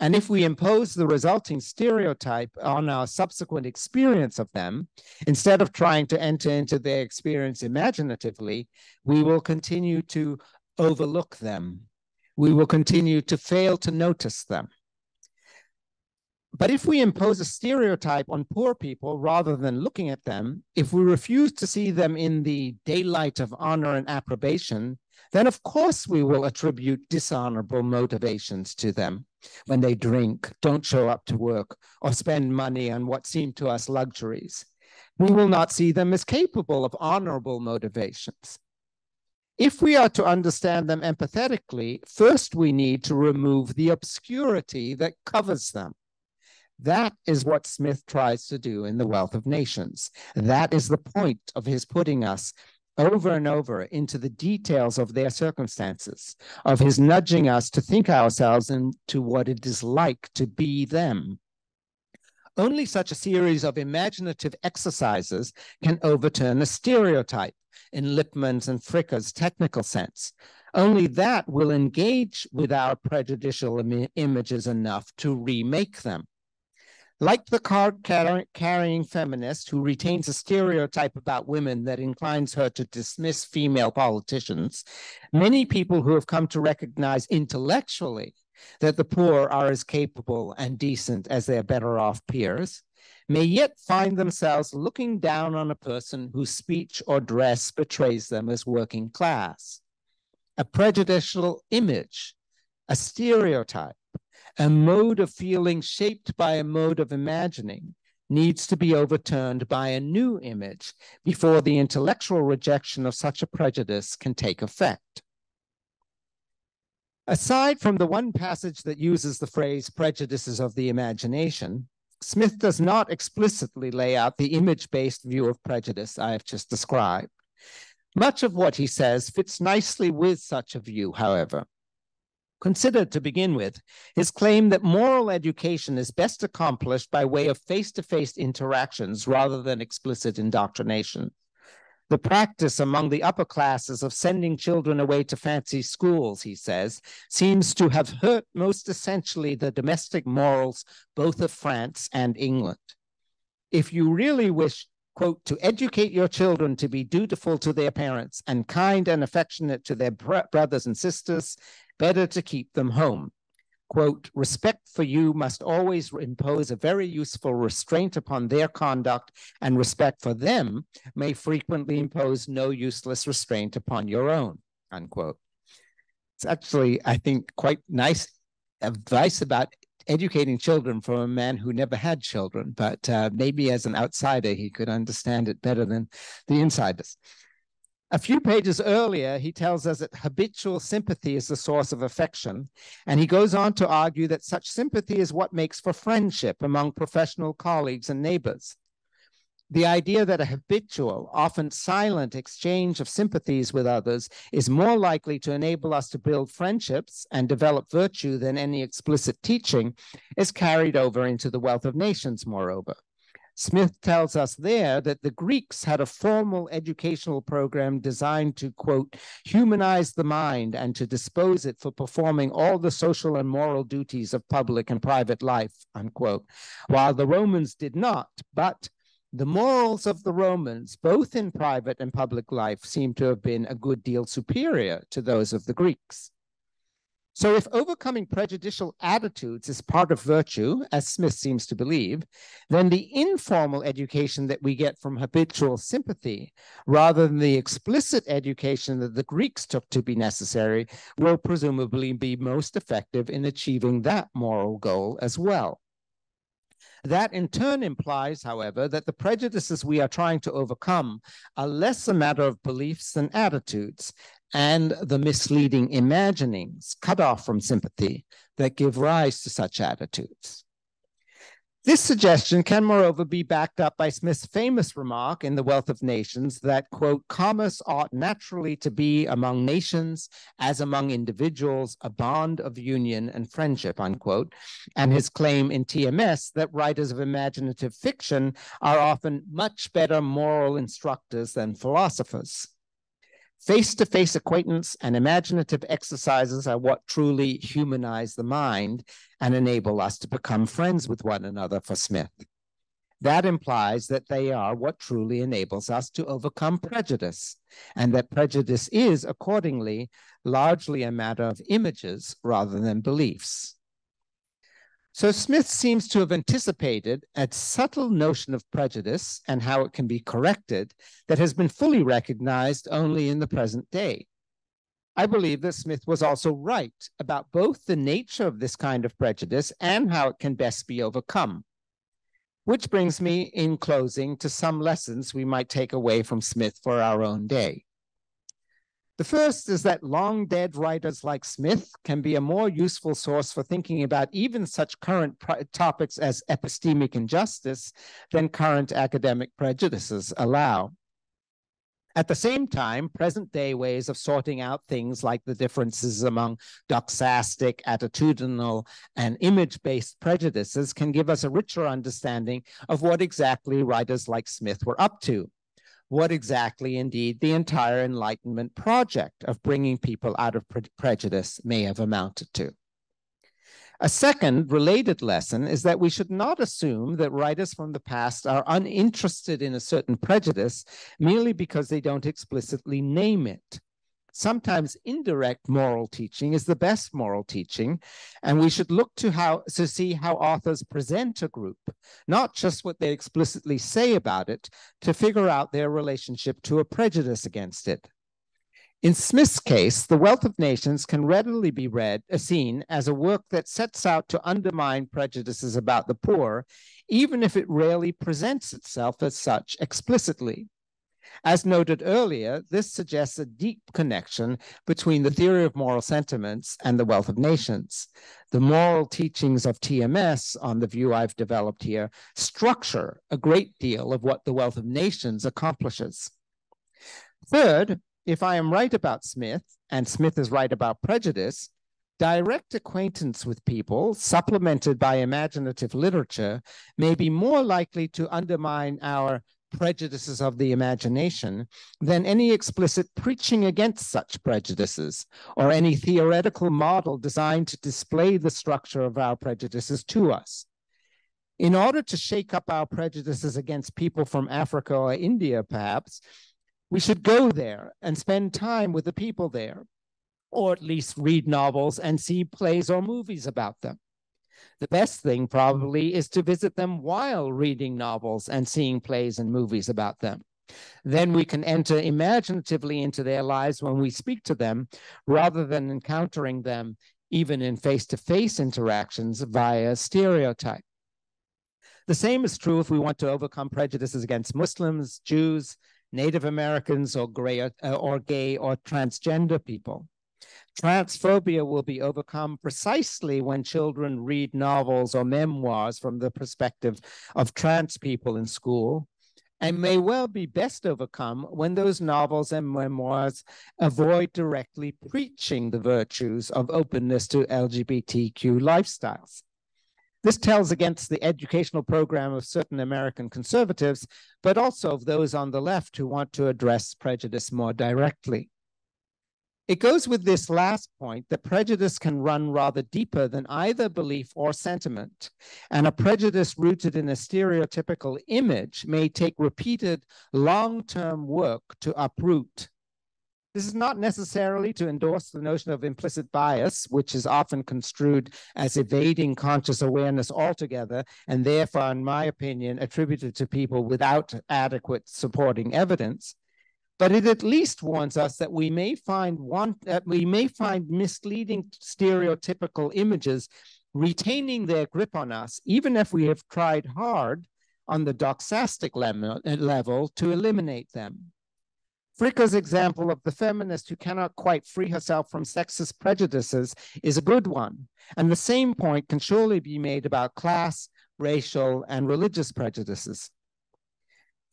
And if we impose the resulting stereotype on our subsequent experience of them, instead of trying to enter into their experience imaginatively, we will continue to overlook them. We will continue to fail to notice them. But if we impose a stereotype on poor people rather than looking at them, if we refuse to see them in the daylight of honor and approbation, then of course we will attribute dishonorable motivations to them when they drink, don't show up to work, or spend money on what seem to us luxuries. We will not see them as capable of honorable motivations. If we are to understand them empathetically, first we need to remove the obscurity that covers them. That is what Smith tries to do in The Wealth of Nations. That is the point of his putting us over and over into the details of their circumstances, of his nudging us to think ourselves into what it is like to be them. Only such a series of imaginative exercises can overturn a stereotype in Lippmann's and Fricker's technical sense. Only that will engage with our prejudicial Im images enough to remake them. Like the card carrying feminist who retains a stereotype about women that inclines her to dismiss female politicians, many people who have come to recognize intellectually that the poor are as capable and decent as their better off peers may yet find themselves looking down on a person whose speech or dress betrays them as working class. A prejudicial image, a stereotype, a mode of feeling shaped by a mode of imagining needs to be overturned by a new image before the intellectual rejection of such a prejudice can take effect. Aside from the one passage that uses the phrase prejudices of the imagination, Smith does not explicitly lay out the image-based view of prejudice I have just described. Much of what he says fits nicely with such a view, however. Consider to begin with his claim that moral education is best accomplished by way of face to face interactions rather than explicit indoctrination. The practice among the upper classes of sending children away to fancy schools, he says, seems to have hurt most essentially the domestic morals both of France and England. If you really wish quote, to educate your children to be dutiful to their parents and kind and affectionate to their br brothers and sisters, better to keep them home. Quote, respect for you must always impose a very useful restraint upon their conduct, and respect for them may frequently impose no useless restraint upon your own, unquote. It's actually, I think, quite nice advice about educating children from a man who never had children, but uh, maybe as an outsider, he could understand it better than the insiders. A few pages earlier, he tells us that habitual sympathy is the source of affection, and he goes on to argue that such sympathy is what makes for friendship among professional colleagues and neighbors. The idea that a habitual, often silent exchange of sympathies with others is more likely to enable us to build friendships and develop virtue than any explicit teaching is carried over into the wealth of nations, moreover. Smith tells us there that the Greeks had a formal educational program designed to, quote, humanize the mind and to dispose it for performing all the social and moral duties of public and private life, unquote, while the Romans did not, but the morals of the Romans, both in private and public life, seem to have been a good deal superior to those of the Greeks. So, if overcoming prejudicial attitudes is part of virtue, as Smith seems to believe, then the informal education that we get from habitual sympathy, rather than the explicit education that the Greeks took to be necessary, will presumably be most effective in achieving that moral goal as well. That in turn implies, however, that the prejudices we are trying to overcome are less a matter of beliefs than attitudes, and the misleading imaginings cut off from sympathy that give rise to such attitudes. This suggestion can, moreover, be backed up by Smith's famous remark in The Wealth of Nations that, quote, commerce ought naturally to be among nations as among individuals a bond of union and friendship, unquote, and his claim in TMS that writers of imaginative fiction are often much better moral instructors than philosophers. Face to face acquaintance and imaginative exercises are what truly humanize the mind and enable us to become friends with one another for Smith. That implies that they are what truly enables us to overcome prejudice, and that prejudice is, accordingly, largely a matter of images rather than beliefs. So Smith seems to have anticipated a subtle notion of prejudice and how it can be corrected that has been fully recognized only in the present day. I believe that Smith was also right about both the nature of this kind of prejudice and how it can best be overcome. Which brings me in closing to some lessons we might take away from Smith for our own day. The first is that long dead writers like Smith can be a more useful source for thinking about even such current topics as epistemic injustice than current academic prejudices allow. At the same time, present day ways of sorting out things like the differences among doxastic, attitudinal, and image based prejudices can give us a richer understanding of what exactly writers like Smith were up to what exactly, indeed, the entire Enlightenment project of bringing people out of pre prejudice may have amounted to. A second related lesson is that we should not assume that writers from the past are uninterested in a certain prejudice merely because they don't explicitly name it. Sometimes indirect moral teaching is the best moral teaching, and we should look to how to see how authors present a group, not just what they explicitly say about it, to figure out their relationship to a prejudice against it. In Smith's case, The Wealth of Nations can readily be read, uh, seen as a work that sets out to undermine prejudices about the poor, even if it rarely presents itself as such explicitly. As noted earlier, this suggests a deep connection between the theory of moral sentiments and the wealth of nations. The moral teachings of TMS, on the view I've developed here, structure a great deal of what the wealth of nations accomplishes. Third, if I am right about Smith, and Smith is right about prejudice, direct acquaintance with people, supplemented by imaginative literature, may be more likely to undermine our prejudices of the imagination than any explicit preaching against such prejudices or any theoretical model designed to display the structure of our prejudices to us. In order to shake up our prejudices against people from Africa or India, perhaps, we should go there and spend time with the people there, or at least read novels and see plays or movies about them. The best thing probably is to visit them while reading novels and seeing plays and movies about them. Then we can enter imaginatively into their lives when we speak to them rather than encountering them even in face to face interactions via stereotype. The same is true if we want to overcome prejudices against Muslims, Jews, Native Americans or, gray, uh, or gay or transgender people. Transphobia will be overcome precisely when children read novels or memoirs from the perspective of trans people in school, and may well be best overcome when those novels and memoirs avoid directly preaching the virtues of openness to LGBTQ lifestyles. This tells against the educational program of certain American conservatives, but also of those on the left who want to address prejudice more directly. It goes with this last point that prejudice can run rather deeper than either belief or sentiment, and a prejudice rooted in a stereotypical image may take repeated long term work to uproot. This is not necessarily to endorse the notion of implicit bias, which is often construed as evading conscious awareness altogether, and therefore, in my opinion, attributed to people without adequate supporting evidence. But it at least warns us that we may find uh, we may find misleading stereotypical images retaining their grip on us, even if we have tried hard on the doxastic level to eliminate them. Fricker's example of the feminist who cannot quite free herself from sexist prejudices is a good one. And the same point can surely be made about class, racial, and religious prejudices.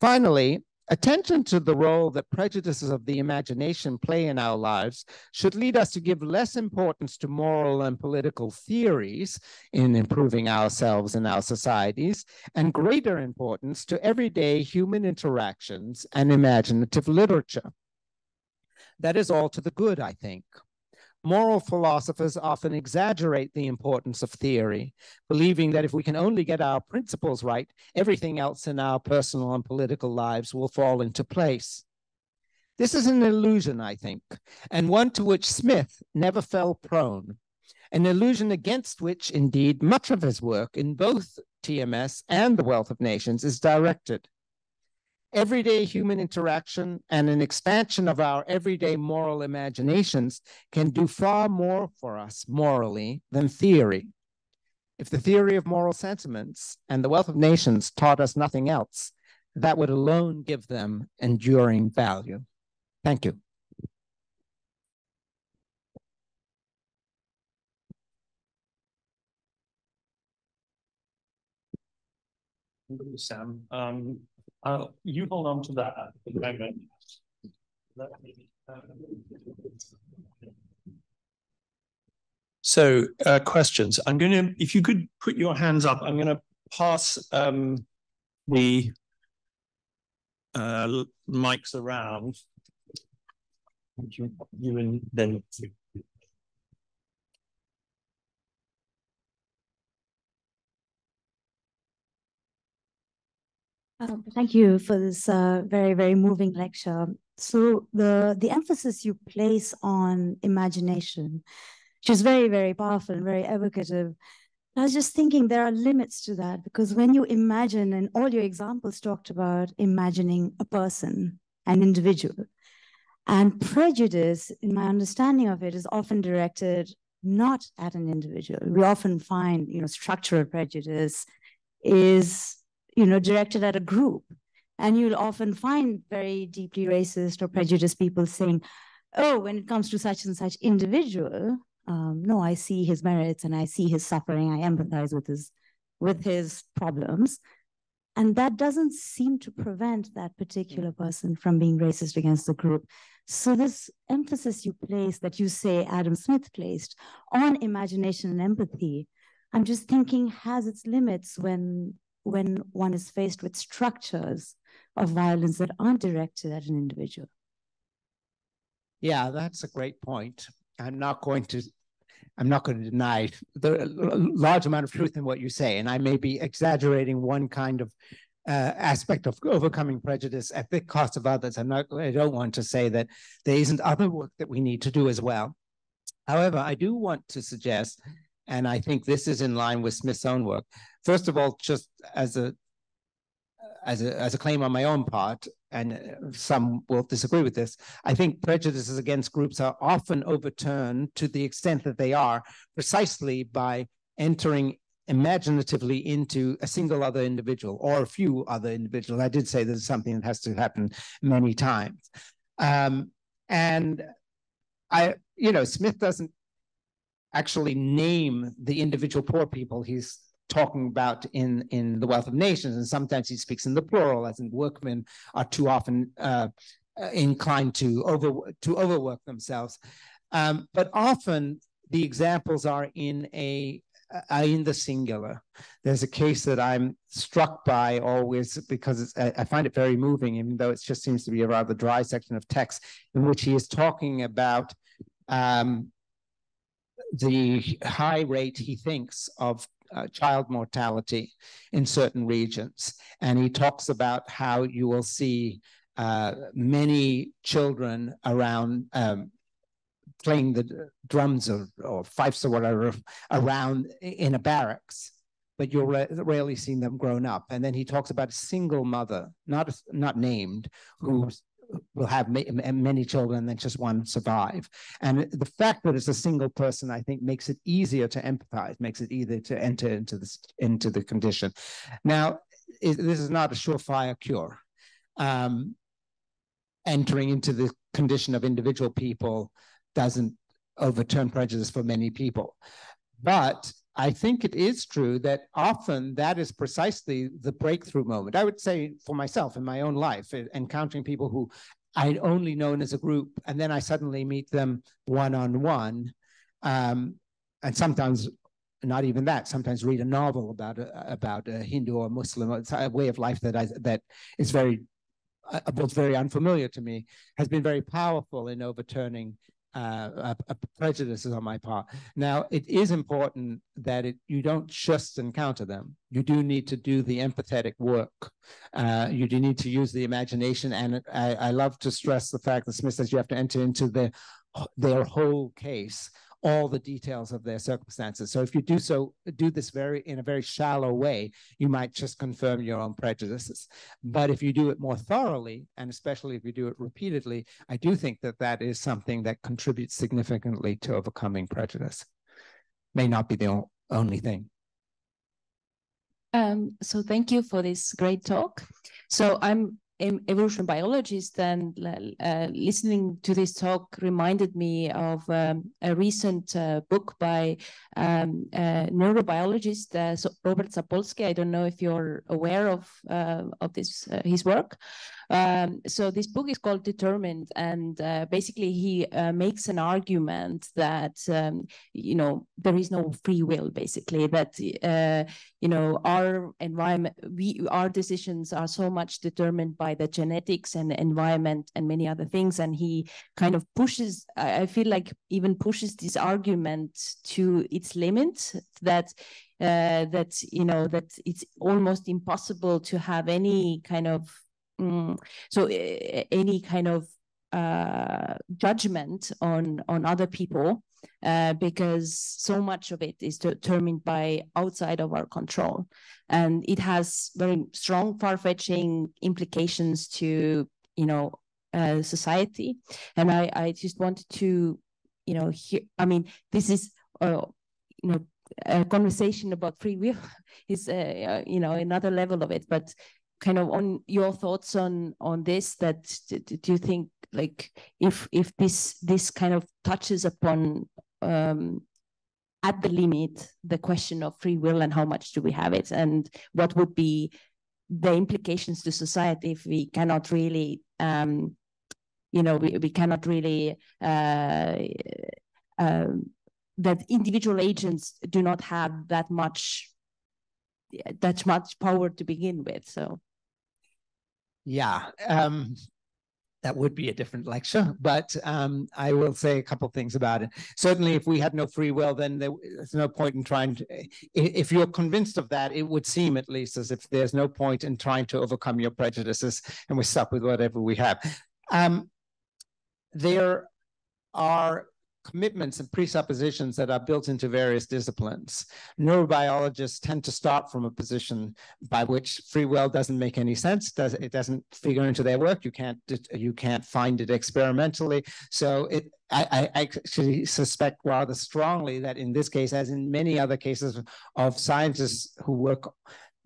Finally, Attention to the role that prejudices of the imagination play in our lives should lead us to give less importance to moral and political theories in improving ourselves and our societies, and greater importance to everyday human interactions and imaginative literature. That is all to the good, I think. Moral philosophers often exaggerate the importance of theory, believing that if we can only get our principles right, everything else in our personal and political lives will fall into place. This is an illusion, I think, and one to which Smith never fell prone, an illusion against which, indeed, much of his work in both TMS and The Wealth of Nations is directed everyday human interaction and an expansion of our everyday moral imaginations can do far more for us morally than theory. If the theory of moral sentiments and the wealth of nations taught us nothing else, that would alone give them enduring value. Thank you. Sam. Um, uh, you hold on to that for the moment. So uh, questions. I'm going to, if you could put your hands up, I'm going to pass um, the uh, mics around. You, you and then Um, thank you for this uh, very, very moving lecture. So the, the emphasis you place on imagination, which is very, very powerful and very evocative, I was just thinking there are limits to that because when you imagine, and all your examples talked about imagining a person, an individual, and prejudice, in my understanding of it, is often directed not at an individual. We often find, you know, structural prejudice is, you know, directed at a group. And you'll often find very deeply racist or prejudiced people saying, oh, when it comes to such and such individual, um, no, I see his merits and I see his suffering. I empathize with his with his problems. And that doesn't seem to prevent that particular person from being racist against the group. So this emphasis you place that you say Adam Smith placed on imagination and empathy, I'm just thinking has its limits when when one is faced with structures of violence that aren't directed at an individual. Yeah, that's a great point. I'm not going to I'm not going to deny the large amount of truth in what you say, and I may be exaggerating one kind of uh, aspect of overcoming prejudice at the cost of others. I'm not. I don't want to say that there isn't other work that we need to do as well. However, I do want to suggest, and I think this is in line with Smith's own work. First of all, just as a as a, as a claim on my own part, and uh, some will disagree with this, I think prejudices against groups are often overturned to the extent that they are precisely by entering imaginatively into a single other individual or a few other individuals. I did say this is something that has to happen many times. Um, and I, you know, Smith doesn't actually name the individual poor people he's talking about in, in The Wealth of Nations. And sometimes he speaks in the plural, as in workmen are too often uh, inclined to, over, to overwork themselves. Um, but often the examples are in a uh, in the singular. There's a case that I'm struck by always because I, I, find it very moving, even though it just seems to be a rather dry section of text in which he is talking about um, the high rate he thinks of uh, child mortality in certain regions. And he talks about how you will see uh, many children around um, playing the drums or, or fifes or whatever around in a barracks but you're rarely seeing them grown up. And then he talks about a single mother, not not named, who's will have many children than just one survive. And the fact that it's a single person, I think, makes it easier to empathize, makes it easier to enter into this into the condition. Now, it, this is not a surefire cure. Um, entering into the condition of individual people doesn't overturn prejudice for many people. But I think it is true that often that is precisely the breakthrough moment. I would say for myself in my own life, encountering people who I'd only known as a group, and then I suddenly meet them one on one. and sometimes not even that. Sometimes read a novel about a, about a Hindu or Muslim. It's a way of life that I that is very uh, both very unfamiliar to me, has been very powerful in overturning uh, a, a prejudices on my part. Now, it is important that it, you don't just encounter them. You do need to do the empathetic work. Uh, you do need to use the imagination. And I, I love to stress the fact that Smith says you have to enter into the, their whole case all the details of their circumstances. So if you do so, do this very in a very shallow way, you might just confirm your own prejudices. But if you do it more thoroughly, and especially if you do it repeatedly, I do think that that is something that contributes significantly to overcoming prejudice. May not be the only thing. Um, so thank you for this great talk. So I'm evolution biologist and uh, listening to this talk reminded me of um, a recent uh, book by um, neurobiologist uh, Robert Sapolsky. I don't know if you're aware of uh, of this uh, his work. Um, so this book is called Determined, and uh, basically he uh, makes an argument that um, you know there is no free will. Basically, that uh, you know our environment, we our decisions are so much determined by the genetics and environment and many other things, and he kind of pushes. I feel like even pushes this argument to its limit that uh, that you know that it's almost impossible to have any kind of um, so uh, any kind of uh, judgment on on other people uh, because so much of it is determined by outside of our control. And it has very strong far-fetching implications to you know uh, society. And i i just wanted to you know hear i mean this is uh, you know a conversation about free will is uh, uh, you know another level of it but kind of on your thoughts on on this that do you think like if if this this kind of touches upon um at the limit the question of free will and how much do we have it and what would be the implications to society if we cannot really um you know we, we cannot really uh, uh that individual agents do not have that much that much power to begin with. So yeah, um, that would be a different lecture, but um, I will say a couple things about it. Certainly, if we had no free will, then there's no point in trying to. If you're convinced of that, it would seem at least as if there's no point in trying to overcome your prejudices, and we're stuck with whatever we have. Um, there are commitments and presuppositions that are built into various disciplines. Neurobiologists tend to start from a position by which free will doesn't make any sense. Does it doesn't figure into their work? You can't you can't find it experimentally. So it I, I, actually suspect rather strongly that in this case, as in many other cases of scientists who work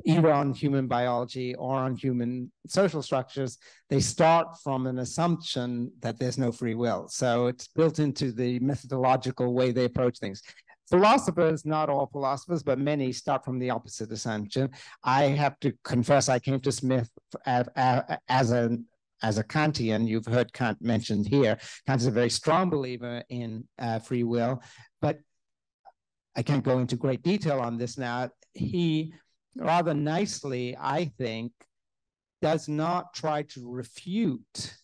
either on human biology or on human social structures, they start from an assumption that there's no free will. So it's built into the methodological way they approach things. Philosophers, not all philosophers, but many start from the opposite assumption. I have to confess, I came to Smith as, as a as a Kantian, you've heard Kant mentioned here. Kant is a very strong believer in uh, free will, but I can't go into great detail on this now. He rather nicely, I think, does not try to refute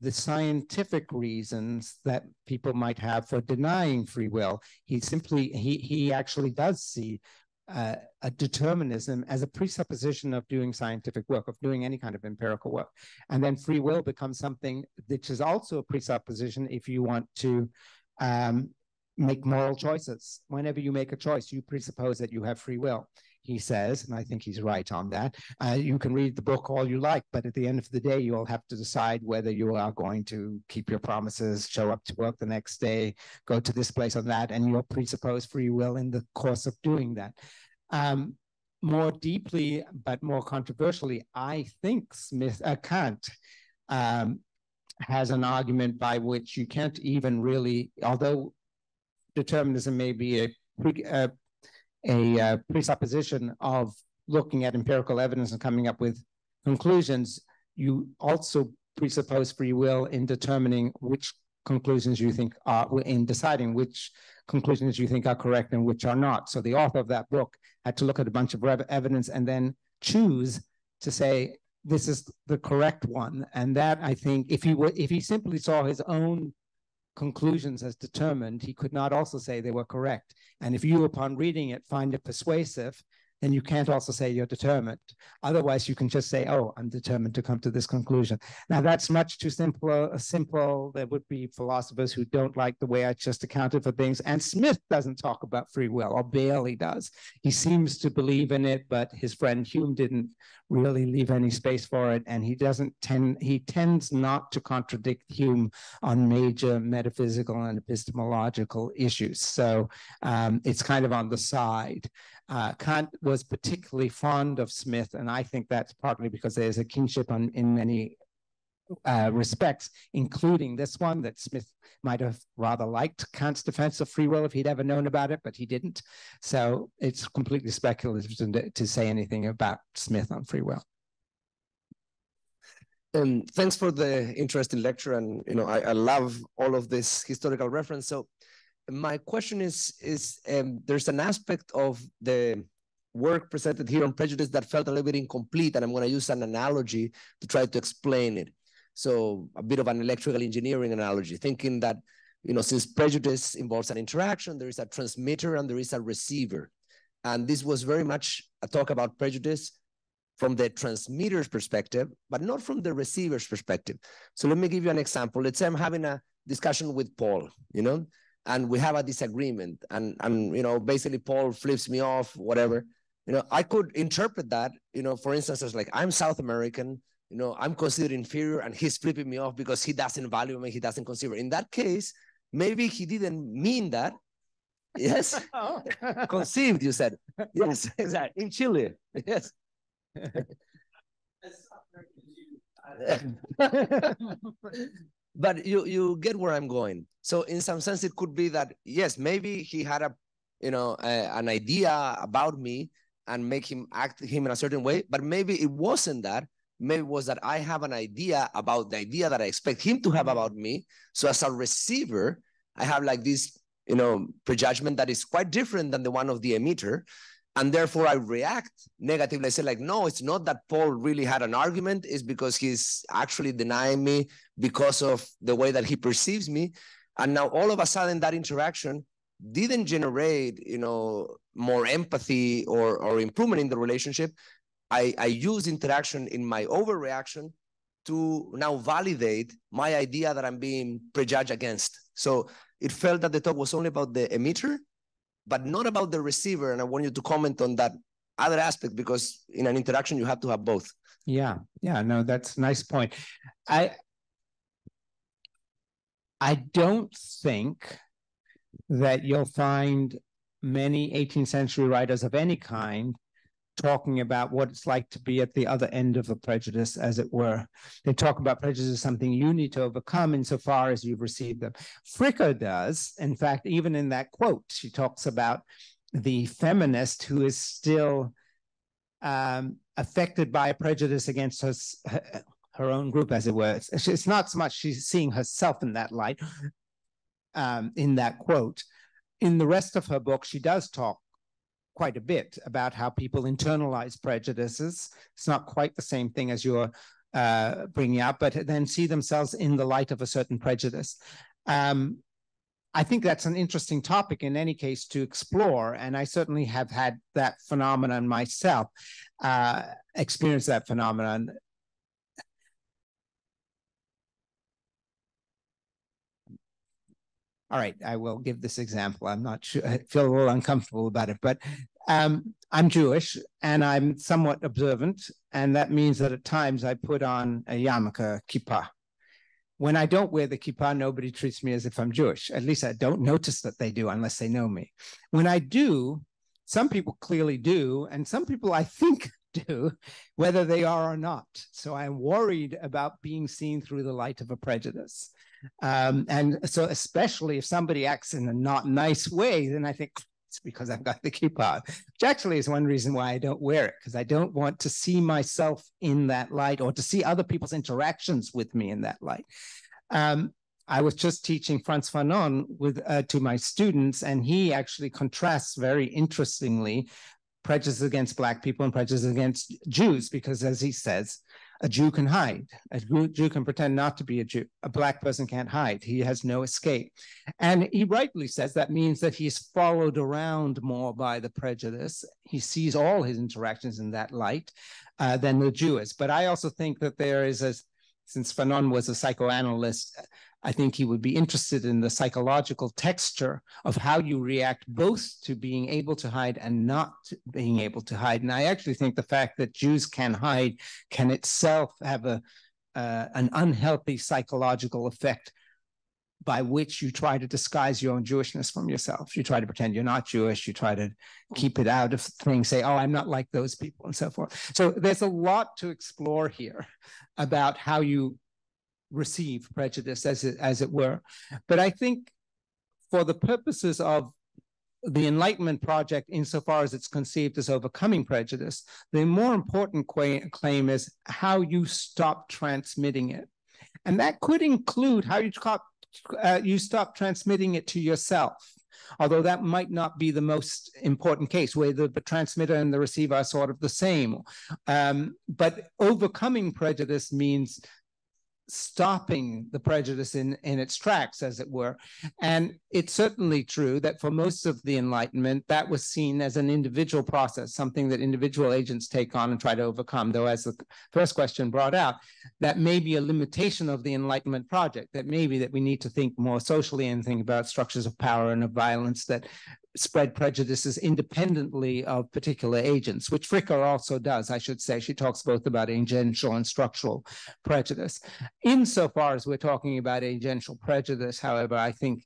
the scientific reasons that people might have for denying free will. He simply, he, he actually does see uh, a determinism as a presupposition of doing scientific work, of doing any kind of empirical work. And then free will becomes something which is also a presupposition if you want to um, make moral choices. Whenever you make a choice, you presuppose that you have free will he says, and I think he's right on that. Uh, you can read the book all you like, but at the end of the day, you'll have to decide whether you are going to keep your promises, show up to work the next day, go to this place or that, and you'll presuppose free will in the course of doing that. Um, more deeply, but more controversially, I think Smith uh, Kant um, has an argument by which you can't even really, although determinism may be a, a a uh, presupposition of looking at empirical evidence and coming up with conclusions, you also presuppose free will in determining which conclusions you think are in deciding which conclusions you think are correct and which are not. So the author of that book had to look at a bunch of evidence and then choose to say this is the correct one. And that I think if he were if he simply saw his own conclusions as determined, he could not also say they were correct. And if you, upon reading it, find it persuasive, then you can't also say you're determined. Otherwise, you can just say, "Oh, I'm determined to come to this conclusion." Now, that's much too simple. Uh, simple. There would be philosophers who don't like the way I just accounted for things. And Smith doesn't talk about free will, or barely does. He seems to believe in it, but his friend Hume didn't really leave any space for it, and he doesn't tend. He tends not to contradict Hume on major metaphysical and epistemological issues. So um, it's kind of on the side. Uh, Kant was particularly fond of Smith, and I think that's partly because there's a kinship on, in many uh, respects, including this one that Smith might have rather liked Kant's defense of free will if he'd ever known about it, but he didn't. So it's completely speculative to, to say anything about Smith on free will. And thanks for the interesting lecture. And you know, I, I love all of this historical reference. So my question is is um, there's an aspect of the work presented here on prejudice that felt a little bit incomplete, and I'm going to use an analogy to try to explain it. So a bit of an electrical engineering analogy, thinking that you know since prejudice involves an interaction, there is a transmitter and there is a receiver. And this was very much a talk about prejudice from the transmitter's perspective, but not from the receiver's perspective. So let me give you an example. Let's say I'm having a discussion with Paul, you know, and we have a disagreement, and and you know, basically Paul flips me off, whatever. You know, I could interpret that, you know, for instance, as like I'm South American, you know, I'm considered inferior, and he's flipping me off because he doesn't value me, he doesn't consider. In that case, maybe he didn't mean that. Yes, oh. conceived. You said yes, exactly. In Chile, yes. But you you get where I'm going. So in some sense, it could be that yes, maybe he had a you know a, an idea about me and make him act him in a certain way, but maybe it wasn't that. Maybe it was that I have an idea about the idea that I expect him to have mm-hmm. about me. So as a receiver, I have like this you know prejudgment that is quite different than the one of the emitter and therefore I react negatively. I say like, no, it's not that Paul really had an argument. It's because he's actually denying me because of the way that he perceives me. And now all of a sudden that interaction didn't generate, you know, more empathy or, or improvement in the relationship. I, I use interaction in my overreaction to now validate my idea that I'm being prejudged against. So it felt that the talk was only about the emitter but not about the receiver. And I want you to comment on that other aspect because in an interaction you have to have both. Yeah, yeah, no, that's a nice point. I I don't think that you'll find many 18th century writers of any kind talking about what it's like to be at the other end of a prejudice, as it were. They talk about prejudice as something you need to overcome insofar as you've received them. Fricker does. In fact, even in that quote, she talks about the feminist who is still um, affected by a prejudice against her, her, own group, as it were. It's, it's, not so much she's seeing herself in that light, um, in that quote. In the rest of her book, she does talk quite a bit about how people internalize prejudices. It's not quite the same thing as you're uh, bringing up, but then see themselves in the light of a certain prejudice. Um, I think that's an interesting topic in any case to explore, and I certainly have had that phenomenon myself, uh, experienced that phenomenon all right, I will give this example. I'm not sure, I feel a little uncomfortable about it, but um, I'm Jewish and I'm somewhat observant. And that means that at times I put on a yarmulke, kippah. When I don't wear the kippah, nobody treats me as if I'm Jewish. At least I don't notice that they do unless they know me. When I do, some people clearly do, and some people I think do, whether they are or not. So I'm worried about being seen through the light of a prejudice. Um, and so, especially if somebody acts in a not nice way, then I think it's because I've got the kippah, which actually is one reason why I don't wear it, because I don't want to see myself in that light or to see other people's interactions with me in that light. Um, I was just teaching Frantz Fanon with uh, to my students, and he actually contrasts very interestingly prejudice against Black people and prejudice against Jews, because as he says, a Jew can hide. A Jew can pretend not to be a Jew. A black person can't hide. He has no escape. And he rightly says that means that he's followed around more by the prejudice. He sees all his interactions in that light uh, than the Jew is. But I also think that there is a, since Fanon was a psychoanalyst, I think he would be interested in the psychological texture of how you react both to being able to hide and not being able to hide. And I actually think the fact that Jews can hide can itself have a uh, an unhealthy psychological effect by which you try to disguise your own Jewishness from yourself. You try to pretend you're not Jewish. You try to keep it out of things, say, oh, I'm not like those people, and so forth. So there's a lot to explore here about how you receive prejudice, as it, as it were. But I think for the purposes of the Enlightenment project, insofar as it's conceived as overcoming prejudice, the more important claim is how you stop transmitting it. And that could include how you uh, you stop transmitting it to yourself. Although that might not be the most important case, where the, the transmitter and the receiver are sort of the same. Um, but overcoming prejudice means stopping the prejudice in, in its tracks, as it were. And it's certainly true that for most of the Enlightenment, that was seen as an individual process, something that individual agents take on and try to overcome. Though, as the first question brought out, that may be a limitation of the Enlightenment project, that maybe that we need to think more socially and think about structures of power and of violence that spread prejudices independently of particular agents, which Fricker also does, I should say. She talks both about agential and structural prejudice. Insofar as we're talking about agential prejudice, however, I think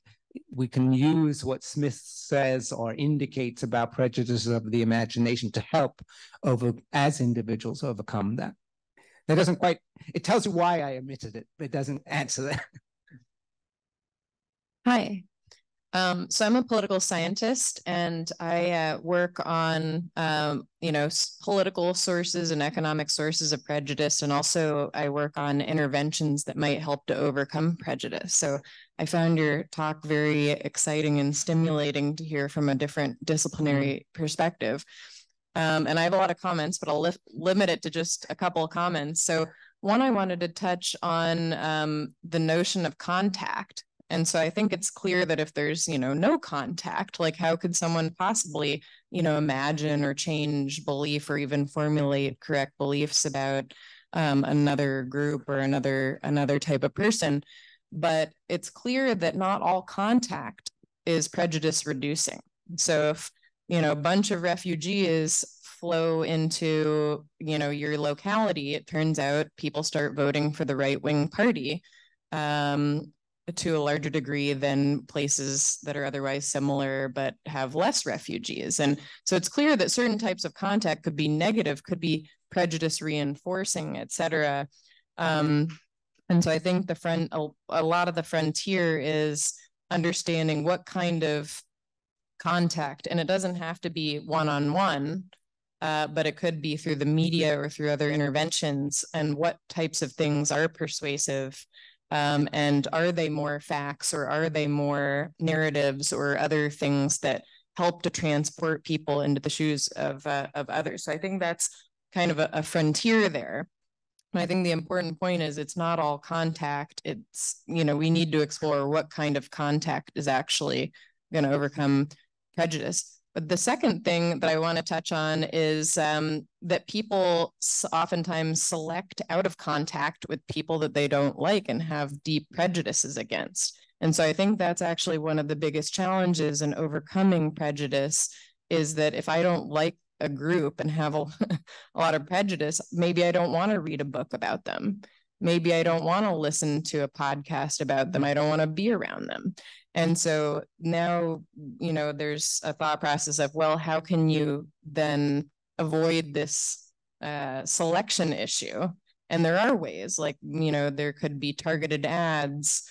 we can use what Smith says or indicates about prejudices of the imagination to help over as individuals overcome that. That doesn't quite, it tells you why I omitted it, but it doesn't answer that. Hi, um, so I'm a political scientist, and I uh, work on um, you know political sources and economic sources of prejudice, and also I work on interventions that might help to overcome prejudice. So I found your talk very exciting and stimulating to hear from a different disciplinary perspective. Um, and I have a lot of comments, but I'll li limit it to just a couple of comments. So one, I wanted to touch on um, the notion of contact and so I think it's clear that if there's, you know, no contact, like how could someone possibly, you know, imagine or change belief or even formulate correct beliefs about um, another group or another another type of person? But it's clear that not all contact is prejudice reducing. So if, you know, a bunch of refugees flow into, you know, your locality, it turns out people start voting for the right wing party. Um, to a larger degree than places that are otherwise similar but have less refugees. And so it's clear that certain types of contact could be negative, could be prejudice reinforcing, et cetera. Um, and so I think the front a, a lot of the frontier is understanding what kind of contact, and it doesn't have to be one-on-one, uh, but it could be through the media or through other interventions, and what types of things are persuasive um, and are they more facts or are they more narratives or other things that help to transport people into the shoes of, uh, of others? So I think that's kind of a, a frontier there. I think the important point is it's not all contact. It's, you know, we need to explore what kind of contact is actually going to overcome prejudice. But the second thing that I want to touch on is um, that people oftentimes select out of contact with people that they don't like and have deep prejudices against. And so I think that's actually one of the biggest challenges in overcoming prejudice is that if I don't like a group and have a, a lot of prejudice, maybe I don't want to read a book about them. Maybe I don't want to listen to a podcast about them. I don't want to be around them. And so now, you know, there's a thought process of, well, how can you then avoid this uh, selection issue? And there are ways, like, you know, there could be targeted ads,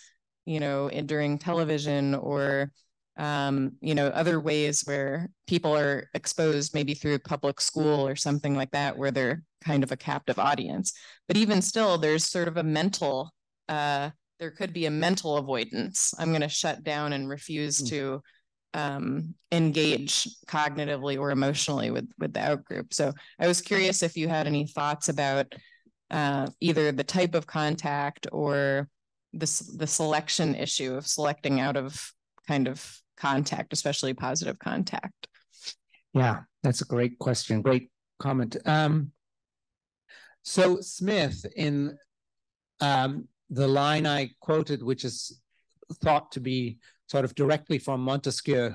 you know, in, during television or, um, you know, other ways where people are exposed maybe through public school or something like that, where they're kind of a captive audience. But even still, there's sort of a mental uh, there could be a mental avoidance. I'm going to shut down and refuse mm. to um, engage cognitively or emotionally with with the outgroup. So I was curious if you had any thoughts about uh, either the type of contact or the the selection issue of selecting out of kind of contact, especially positive contact. Yeah, that's a great question. Great comment. Um, so Smith in um, the line I quoted, which is thought to be sort of directly from Montesquieu,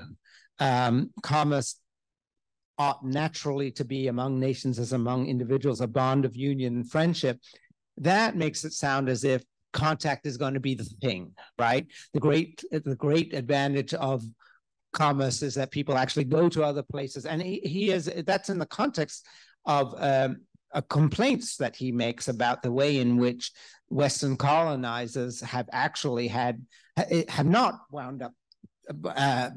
um, commerce ought naturally to be among nations as among individuals, a bond of union and friendship. That makes it sound as if contact is going to be the thing, right? The great, the great advantage of commerce is that people actually go to other places, and he, he is that's in the context of um, complaints that he makes about the way in which Western colonizers have actually had have not wound up uh,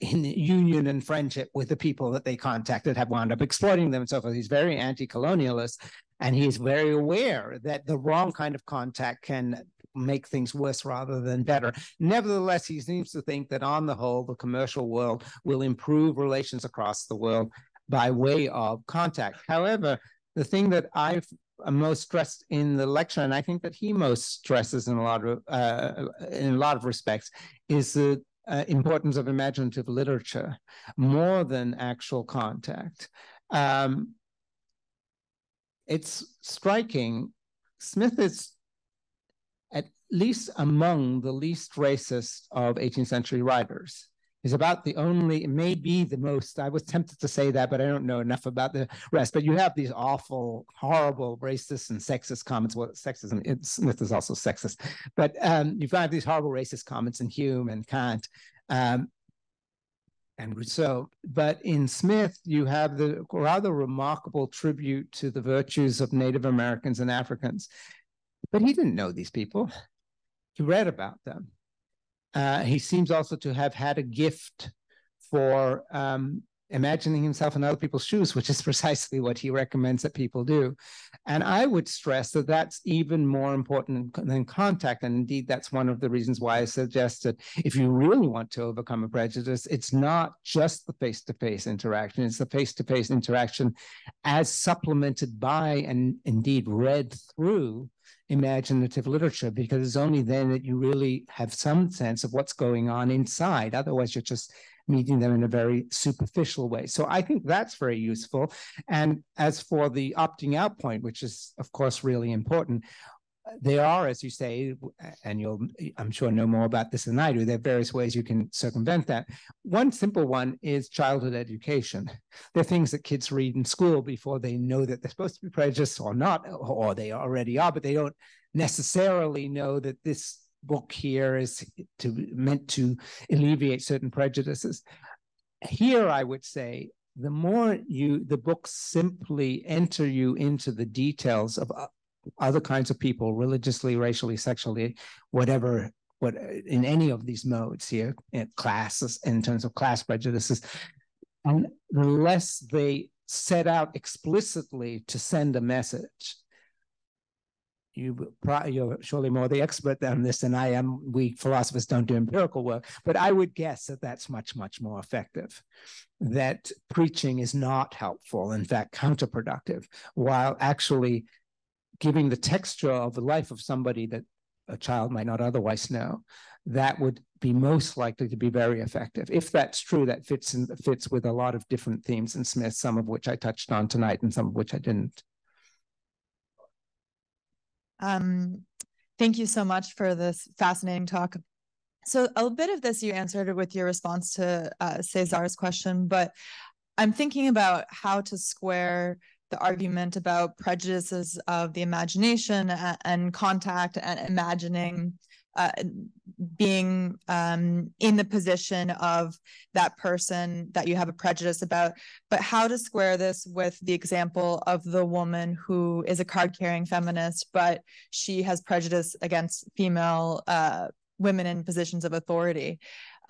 in union and friendship with the people that they contacted, have wound up exploiting them and so forth. He's very anti-colonialist, and he's very aware that the wrong kind of contact can make things worse rather than better. Nevertheless, he seems to think that on the whole, the commercial world will improve relations across the world by way of contact. However, the thing that I've most stressed in the lecture, and I think that he most stresses in a lot of uh, in a lot of respects, is the uh, importance of imaginative literature more than actual contact. Um, it's striking. Smith is at least among the least racist of 18th century writers is about the only, maybe the most, I was tempted to say that, but I don't know enough about the rest. But you have these awful, horrible racist and sexist comments. Well, sexism, it, Smith is also sexist. But um, you've got these horrible racist comments in Hume and Kant. Um, and Rousseau. But in Smith, you have the rather remarkable tribute to the virtues of Native Americans and Africans. But he didn't know these people. He read about them. Uh, he seems also to have had a gift for um, imagining himself in other people's shoes, which is precisely what he recommends that people do. And I would stress that that's even more important than contact. And indeed, that's one of the reasons why I suggested if you really want to overcome a prejudice, it's not just the face to face interaction, it's the face to face interaction as supplemented by and indeed read through imaginative literature because it's only then that you really have some sense of what's going on inside. Otherwise, you're just meeting them in a very superficial way. So I think that's very useful. And as for the opting out point, which is, of course, really important, there are, as you say, and you'll, I'm sure, know more about this than I do. There are various ways you can circumvent that. One simple one is childhood education. There are things that kids read in school before they know that they're supposed to be prejudiced or not, or they already are, but they don't necessarily know that this book here is to meant to alleviate certain prejudices. Here, I would say the more you the books simply enter you into the details of other kinds of people, religiously, racially, sexually, whatever, what in any of these modes here, in classes in terms of class prejudices, and the less they set out explicitly to send a message you you're surely more the expert on this than I am. We philosophers don't do empirical work, but I would guess that that's much, much more effective. That preaching is not helpful, in fact, counterproductive, while actually giving the texture of the life of somebody that a child might not otherwise know. That would be most likely to be very effective. If that's true, that fits in, fits with a lot of different themes in Smith, some of which I touched on tonight and some of which I didn't. Um, thank you so much for this fascinating talk. So a bit of this you answered with your response to uh, Cesar's question, but I'm thinking about how to square the argument about prejudices of the imagination and, and contact and imagining uh, being um, in the position of that person that you have a prejudice about, but how to square this with the example of the woman who is a card carrying feminist, but she has prejudice against female uh, women in positions of authority.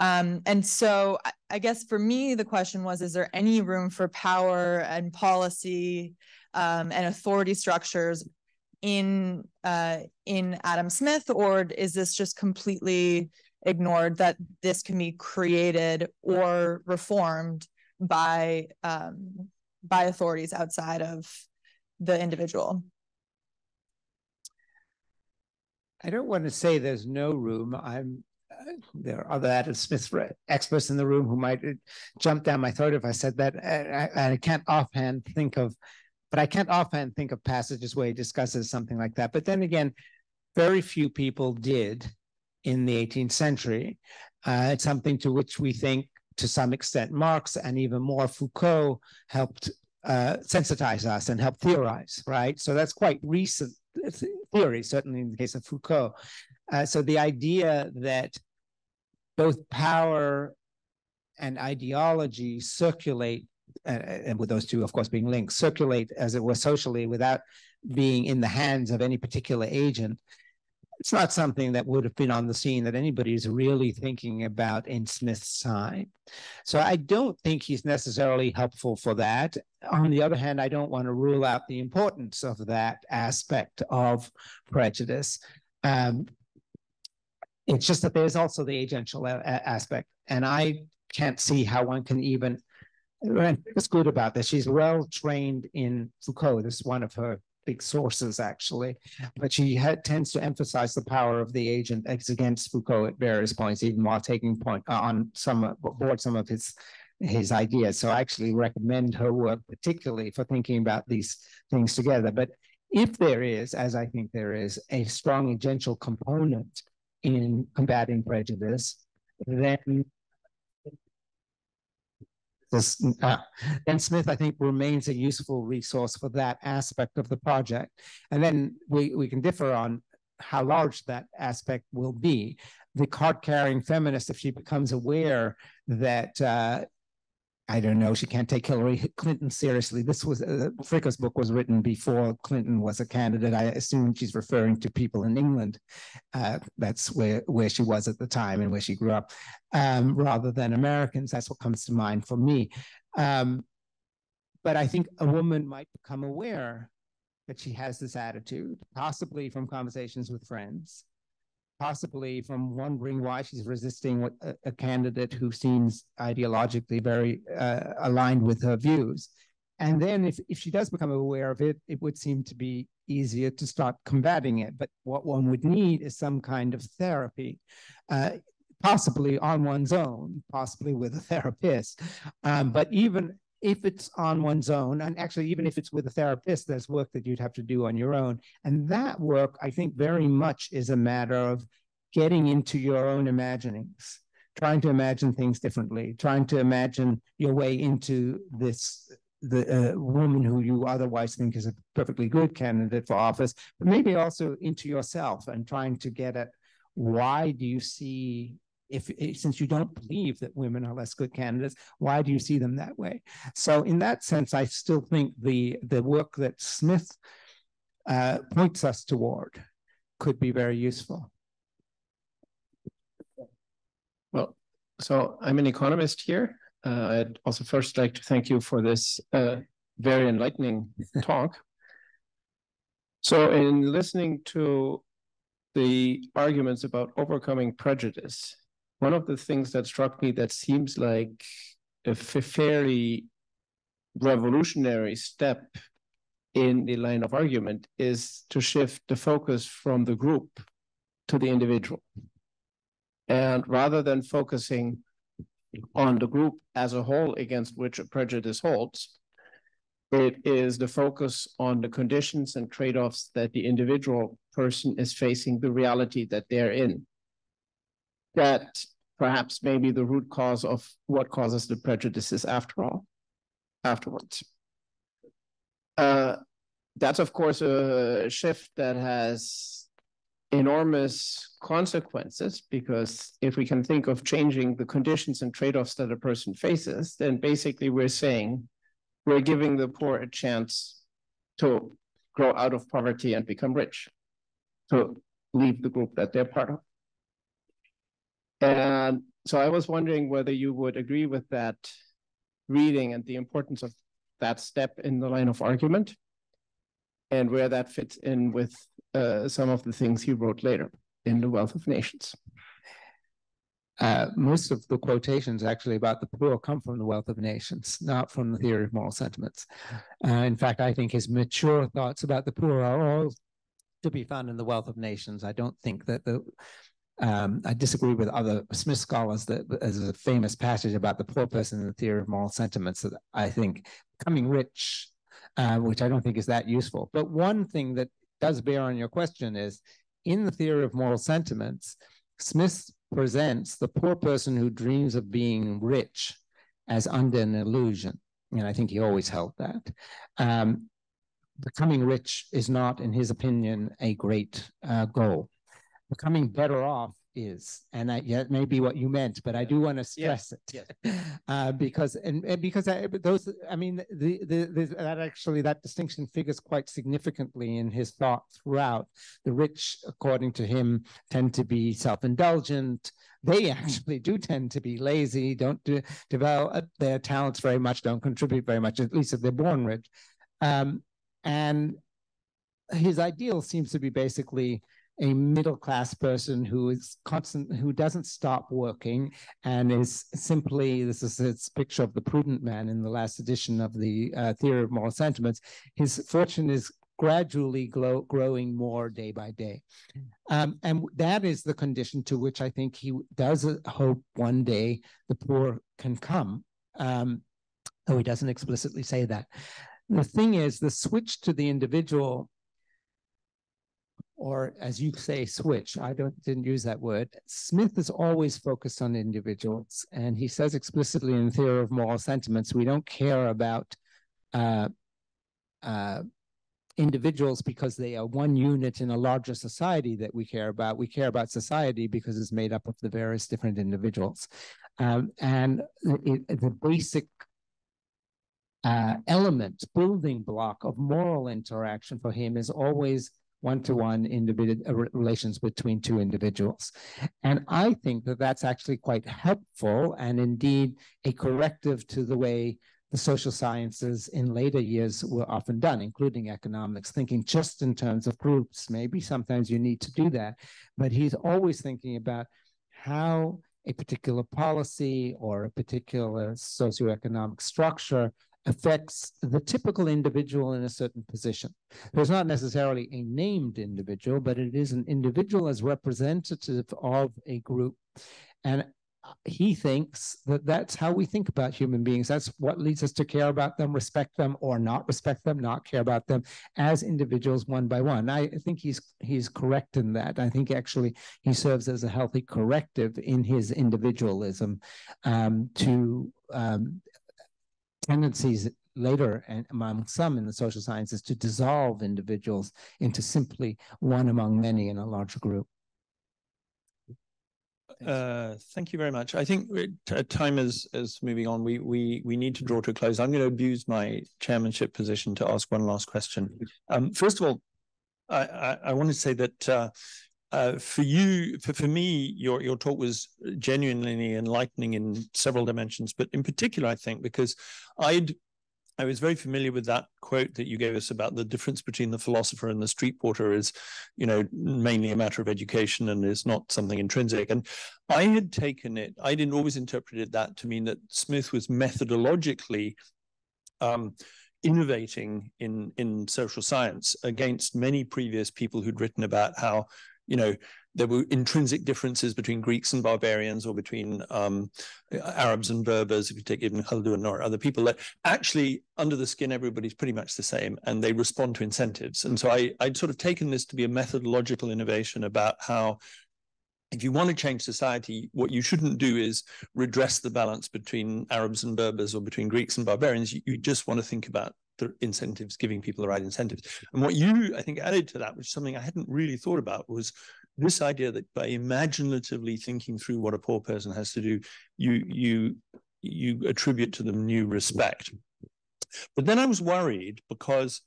Um, and so I guess for me, the question was, is there any room for power and policy um, and authority structures in uh, in Adam Smith, or is this just completely ignored that this can be created or reformed by um, by authorities outside of the individual? I don't want to say there's no room. I'm there are other Adam Smith experts in the room who might uh, jump down my throat if I said that. I, I, I can't offhand think of but I can't offhand think of passages where he discusses something like that. But then again, very few people did in the 18th century. Uh, it's something to which we think, to some extent, Marx and even more Foucault helped uh, sensitize us and help theorize, right? So that's quite recent theory, certainly in the case of Foucault. Uh, so the idea that both power and ideology circulate and with those two, of course, being linked, circulate as it were socially without being in the hands of any particular agent. It's not something that would have been on the scene that anybody is really thinking about in Smith's time. So I don't think he's necessarily helpful for that. On the other hand, I don't want to rule out the importance of that aspect of prejudice. Um, it's just that there's also the agential aspect. And I can't see how one can even It's good about this, she's well trained in Foucault. This is one of her big sources actually, but she tends to emphasize the power of the agent against Foucault at various points, even while taking point uh, on some board some of his his ideas. So I actually recommend her work, particularly for thinking about these things together. But if there is, as I think there is, a strong agential component in combating prejudice, then this, uh, and Smith, I think, remains a useful resource for that aspect of the project. And then we, we can differ on how large that aspect will be. The card-carrying feminist, if she becomes aware that uh, I don't know. She can't take Hillary Clinton seriously. This was uh, book was written before Clinton was a candidate. I assume she's referring to people in England. Uh, that's where where she was at the time and where she grew up, um, rather than Americans. That's what comes to mind for me. Um, but I think a woman might become aware that she has this attitude, possibly from conversations with friends, possibly from wondering why she's resisting a, a candidate who seems ideologically very uh, aligned with her views. And then if, if she does become aware of it, it would seem to be easier to start combating it. But what one would need is some kind of therapy, uh, possibly on one's own, possibly with a therapist. Um, but even if it's on one's own, and actually, even if it's with a therapist, there's work that you'd have to do on your own. And that work, I think, very much is a matter of getting into your own imaginings, trying to imagine things differently, trying to imagine your way into this the uh, woman who you otherwise think is a perfectly good candidate for office, but maybe also into yourself and trying to get at why do you see if, if, since you don't believe that women are less good candidates, why do you see them that way? So in that sense, I still think the the work that Smith uh, points us toward could be very useful. Well, so I'm an economist here. Uh, I'd also first like to thank you for this uh, very enlightening talk. So in listening to the arguments about overcoming prejudice, one of the things that struck me that seems like a fairly revolutionary step in the line of argument is to shift the focus from the group to the individual. And rather than focusing on the group as a whole against which a prejudice holds, it is the focus on the conditions and trade-offs that the individual person is facing the reality that they're in that perhaps maybe the root cause of what causes the prejudices after all, afterwards. Uh, that's of course a shift that has enormous consequences because if we can think of changing the conditions and trade-offs that a person faces, then basically we're saying we're giving the poor a chance to grow out of poverty and become rich, to leave the group that they're part of. And so I was wondering whether you would agree with that reading and the importance of that step in the line of argument and where that fits in with uh, some of the things he wrote later in The Wealth of Nations. Uh, most of the quotations actually about the poor come from the Wealth of Nations, not from the theory of moral sentiments. Uh, in fact, I think his mature thoughts about the poor are all to be found in the Wealth of Nations. I don't think that the um, I disagree with other Smith scholars that there's a famous passage about the poor person in the theory of moral sentiments that I think becoming rich, uh, which I don't think is that useful. But one thing that does bear on your question is in the theory of moral sentiments, Smith presents the poor person who dreams of being rich as under an illusion. And I think he always held that. Um, becoming rich is not, in his opinion, a great uh, goal becoming better off is and that, yeah, may be what you meant but i do want to stress yes, it. Yes. uh, because and, and because I, those i mean the, the, the that actually that distinction figures quite significantly in his thought throughout. The rich according to him tend to be self-indulgent. They actually do tend to be lazy don't do, develop their talents very much don't contribute very much at least if they're born rich. Um, and his ideal seems to be basically a middle class person who is constant, who doesn't stop working and is simply, this is a picture of the prudent man in the last edition of the uh, Theory of Moral Sentiments. His fortune is gradually grow, growing more day by day. Um, and that is the condition to which I think he does hope one day the poor can come. Um, though he doesn't explicitly say that. The thing is, the switch to the individual or as you say, switch. I don't didn't use that word. Smith is always focused on individuals, and he says explicitly in Theory of Moral Sentiments, we don't care about uh, uh, individuals because they are one unit in a larger society that we care about. We care about society because it's made up of the various different individuals, um, and it, the basic uh, element, building block of moral interaction for him is always one-to-one individual uh, relations between two individuals. And I think that that's actually quite helpful and indeed a corrective to the way the social sciences in later years were often done, including economics, thinking just in terms of groups. Maybe sometimes you need to do that, but he's always thinking about how a particular policy or a particular socioeconomic structure affects the typical individual in a certain position. There's not necessarily a named individual, but it is an individual as representative of a group. And he thinks that that's how we think about human beings. That's what leads us to care about them, respect them, or not respect them, not care about them as individuals one by one. I think he's he's correct in that. I think actually he serves as a healthy corrective in his individualism um, to um, tendencies later and among some in the social sciences to dissolve individuals into simply one among many in a larger group. Uh, thank you very much. I think time is is moving on. We we we need to draw to a close. I'm going to abuse my chairmanship position to ask one last question. Um, first of all, I, I, I want to say that uh, uh, for you, for, for me, your your talk was genuinely enlightening in several dimensions, but in particular, I think because I'd I was very familiar with that quote that you gave us about the difference between the philosopher and the street porter is, you know, mainly a matter of education and is not something intrinsic. And I had taken it, I didn't always interpreted that to mean that Smith was methodologically um, innovating in in social science against many previous people who'd written about how you know, there were intrinsic differences between Greeks and barbarians or between um, Arabs and Berbers, if you take Ibn Khaldun or other people, that actually under the skin, everybody's pretty much the same and they respond to incentives. And so I, I'd sort of taken this to be a methodological innovation about how if you want to change society, what you shouldn't do is redress the balance between Arabs and Berbers or between Greeks and barbarians. You, you just want to think about the incentives, giving people the right incentives. And what you, I think, added to that, which is something I hadn't really thought about, was this idea that by imaginatively thinking through what a poor person has to do, you you you attribute to them new respect. But then I was worried because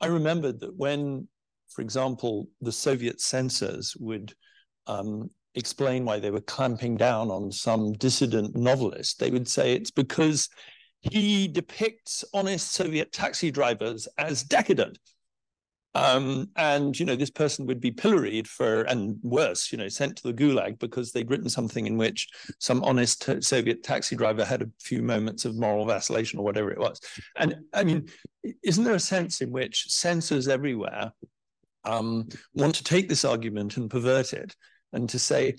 I remembered that when, for example, the Soviet censors would um, explain why they were clamping down on some dissident novelist, they would say it's because he depicts honest Soviet taxi drivers as decadent. Um, and you know this person would be pilloried for and worse you know sent to the gulag because they'd written something in which some honest soviet taxi driver had a few moments of moral vacillation or whatever it was and i mean isn't there a sense in which censors everywhere um, want to take this argument and pervert it and to say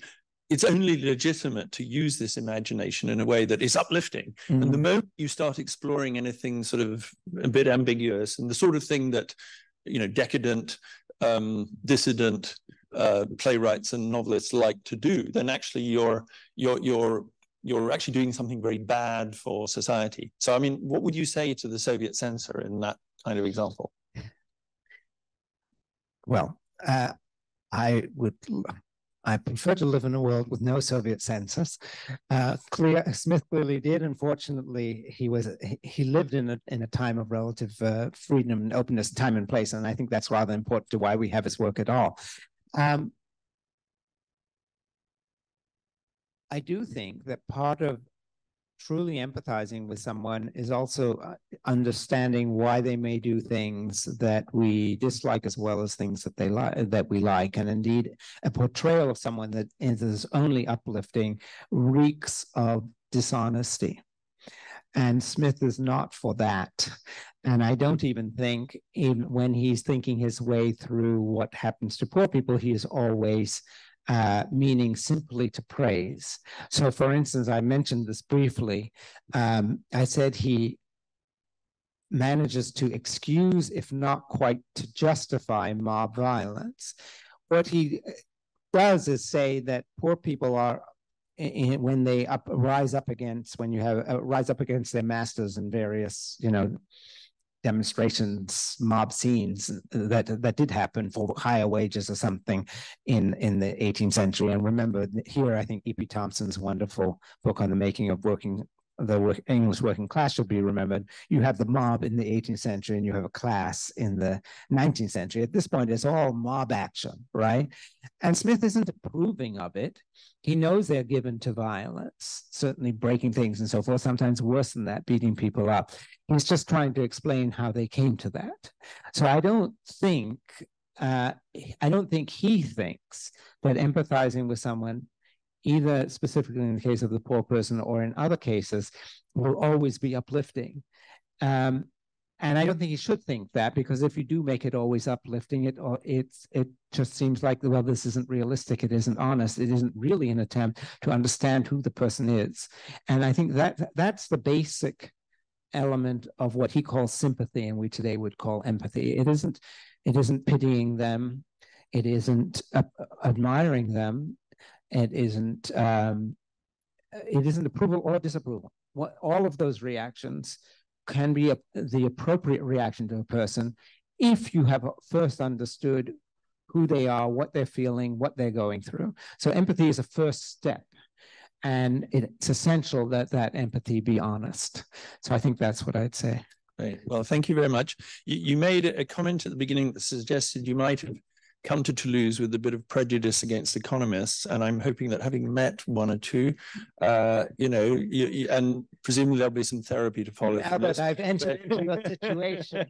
it's only legitimate to use this imagination in a way that is uplifting. Mm. And the mm. moment you start exploring anything sort of a bit ambiguous and the sort of thing that, you know, decadent, um, dissident uh, playwrights and novelists like to do, then actually you're you're you're you're actually doing something very bad for society. So, I mean, what would you say to the Soviet censor in that kind of example? Well, uh, I would I prefer to live in a world with no Soviet censors. Uh, clear, Smith clearly did. Unfortunately, he was he lived in a in a time of relative uh, freedom and openness, time and place, and I think that's rather important to why we have his work at all. Um, I do think that part of truly empathizing with someone is also uh, understanding why they may do things that we dislike as well as things that they like that we like and indeed a portrayal of someone that is only uplifting reeks of dishonesty And Smith is not for that. And I don't even think, even when he's thinking his way through what happens to poor people, he is always uh, meaning simply to praise. So, for instance, I mentioned this briefly. Um, I said he manages to excuse, if not quite to justify, mob violence. What he uh, does is say that poor people are in, when they up, rise up against when you have uh, rise up against their masters in various you know demonstrations, mob scenes that that did happen for higher wages or something in in the 18th century. And remember here, I think E.P. Thompson's wonderful book on the making of working the work, English working class should be remembered. You have the mob in the 18th century and you have a class in the 19th century. At this point, it's all mob action, right? And Smith isn't approving of it. He knows they're given to violence, certainly breaking things and so forth, sometimes worse than that, beating people up. He's just trying to explain how they came to that. So I don't think uh, I don't think he thinks that empathizing with someone either specifically in the case of the poor person or in other cases, will always be uplifting. Um, and I don't think you should think that because if you do make it always uplifting, it or it's it just seems like well, this isn't realistic. It isn't honest. It isn't really an attempt to understand who the person is. And I think that that's the basic element of what he calls sympathy, and we today would call empathy. It isn't it isn't pitying them. It isn't uh, admiring them it isn't um, it isn't approval or disapproval. What all of those reactions can be a, the appropriate reaction to a person if you have first understood who they are, what they're feeling, what they're going through. So empathy is a first step. And it's essential that that empathy be honest. So I think that's what I'd say. Great. Well, thank you very much. You, you made a comment at the beginning that suggested you might have come to Toulouse with a bit of prejudice against economists, and I'm hoping that having met one or two, uh, you know, you, you, and presumably there'll be some therapy to follow. Albert, I've entered into a situation.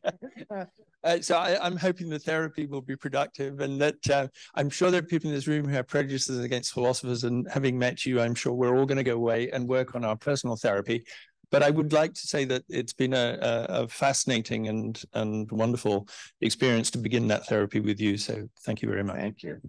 uh, so I, am hoping the therapy will be productive, and that uh, I'm sure there are people in this room who have prejudices against philosophers, and having met you, I'm sure we're all going to go away and work on our personal therapy but I would like to say that it's been a, a, fascinating and and wonderful experience to begin that therapy with you. So thank you very much. Thank you.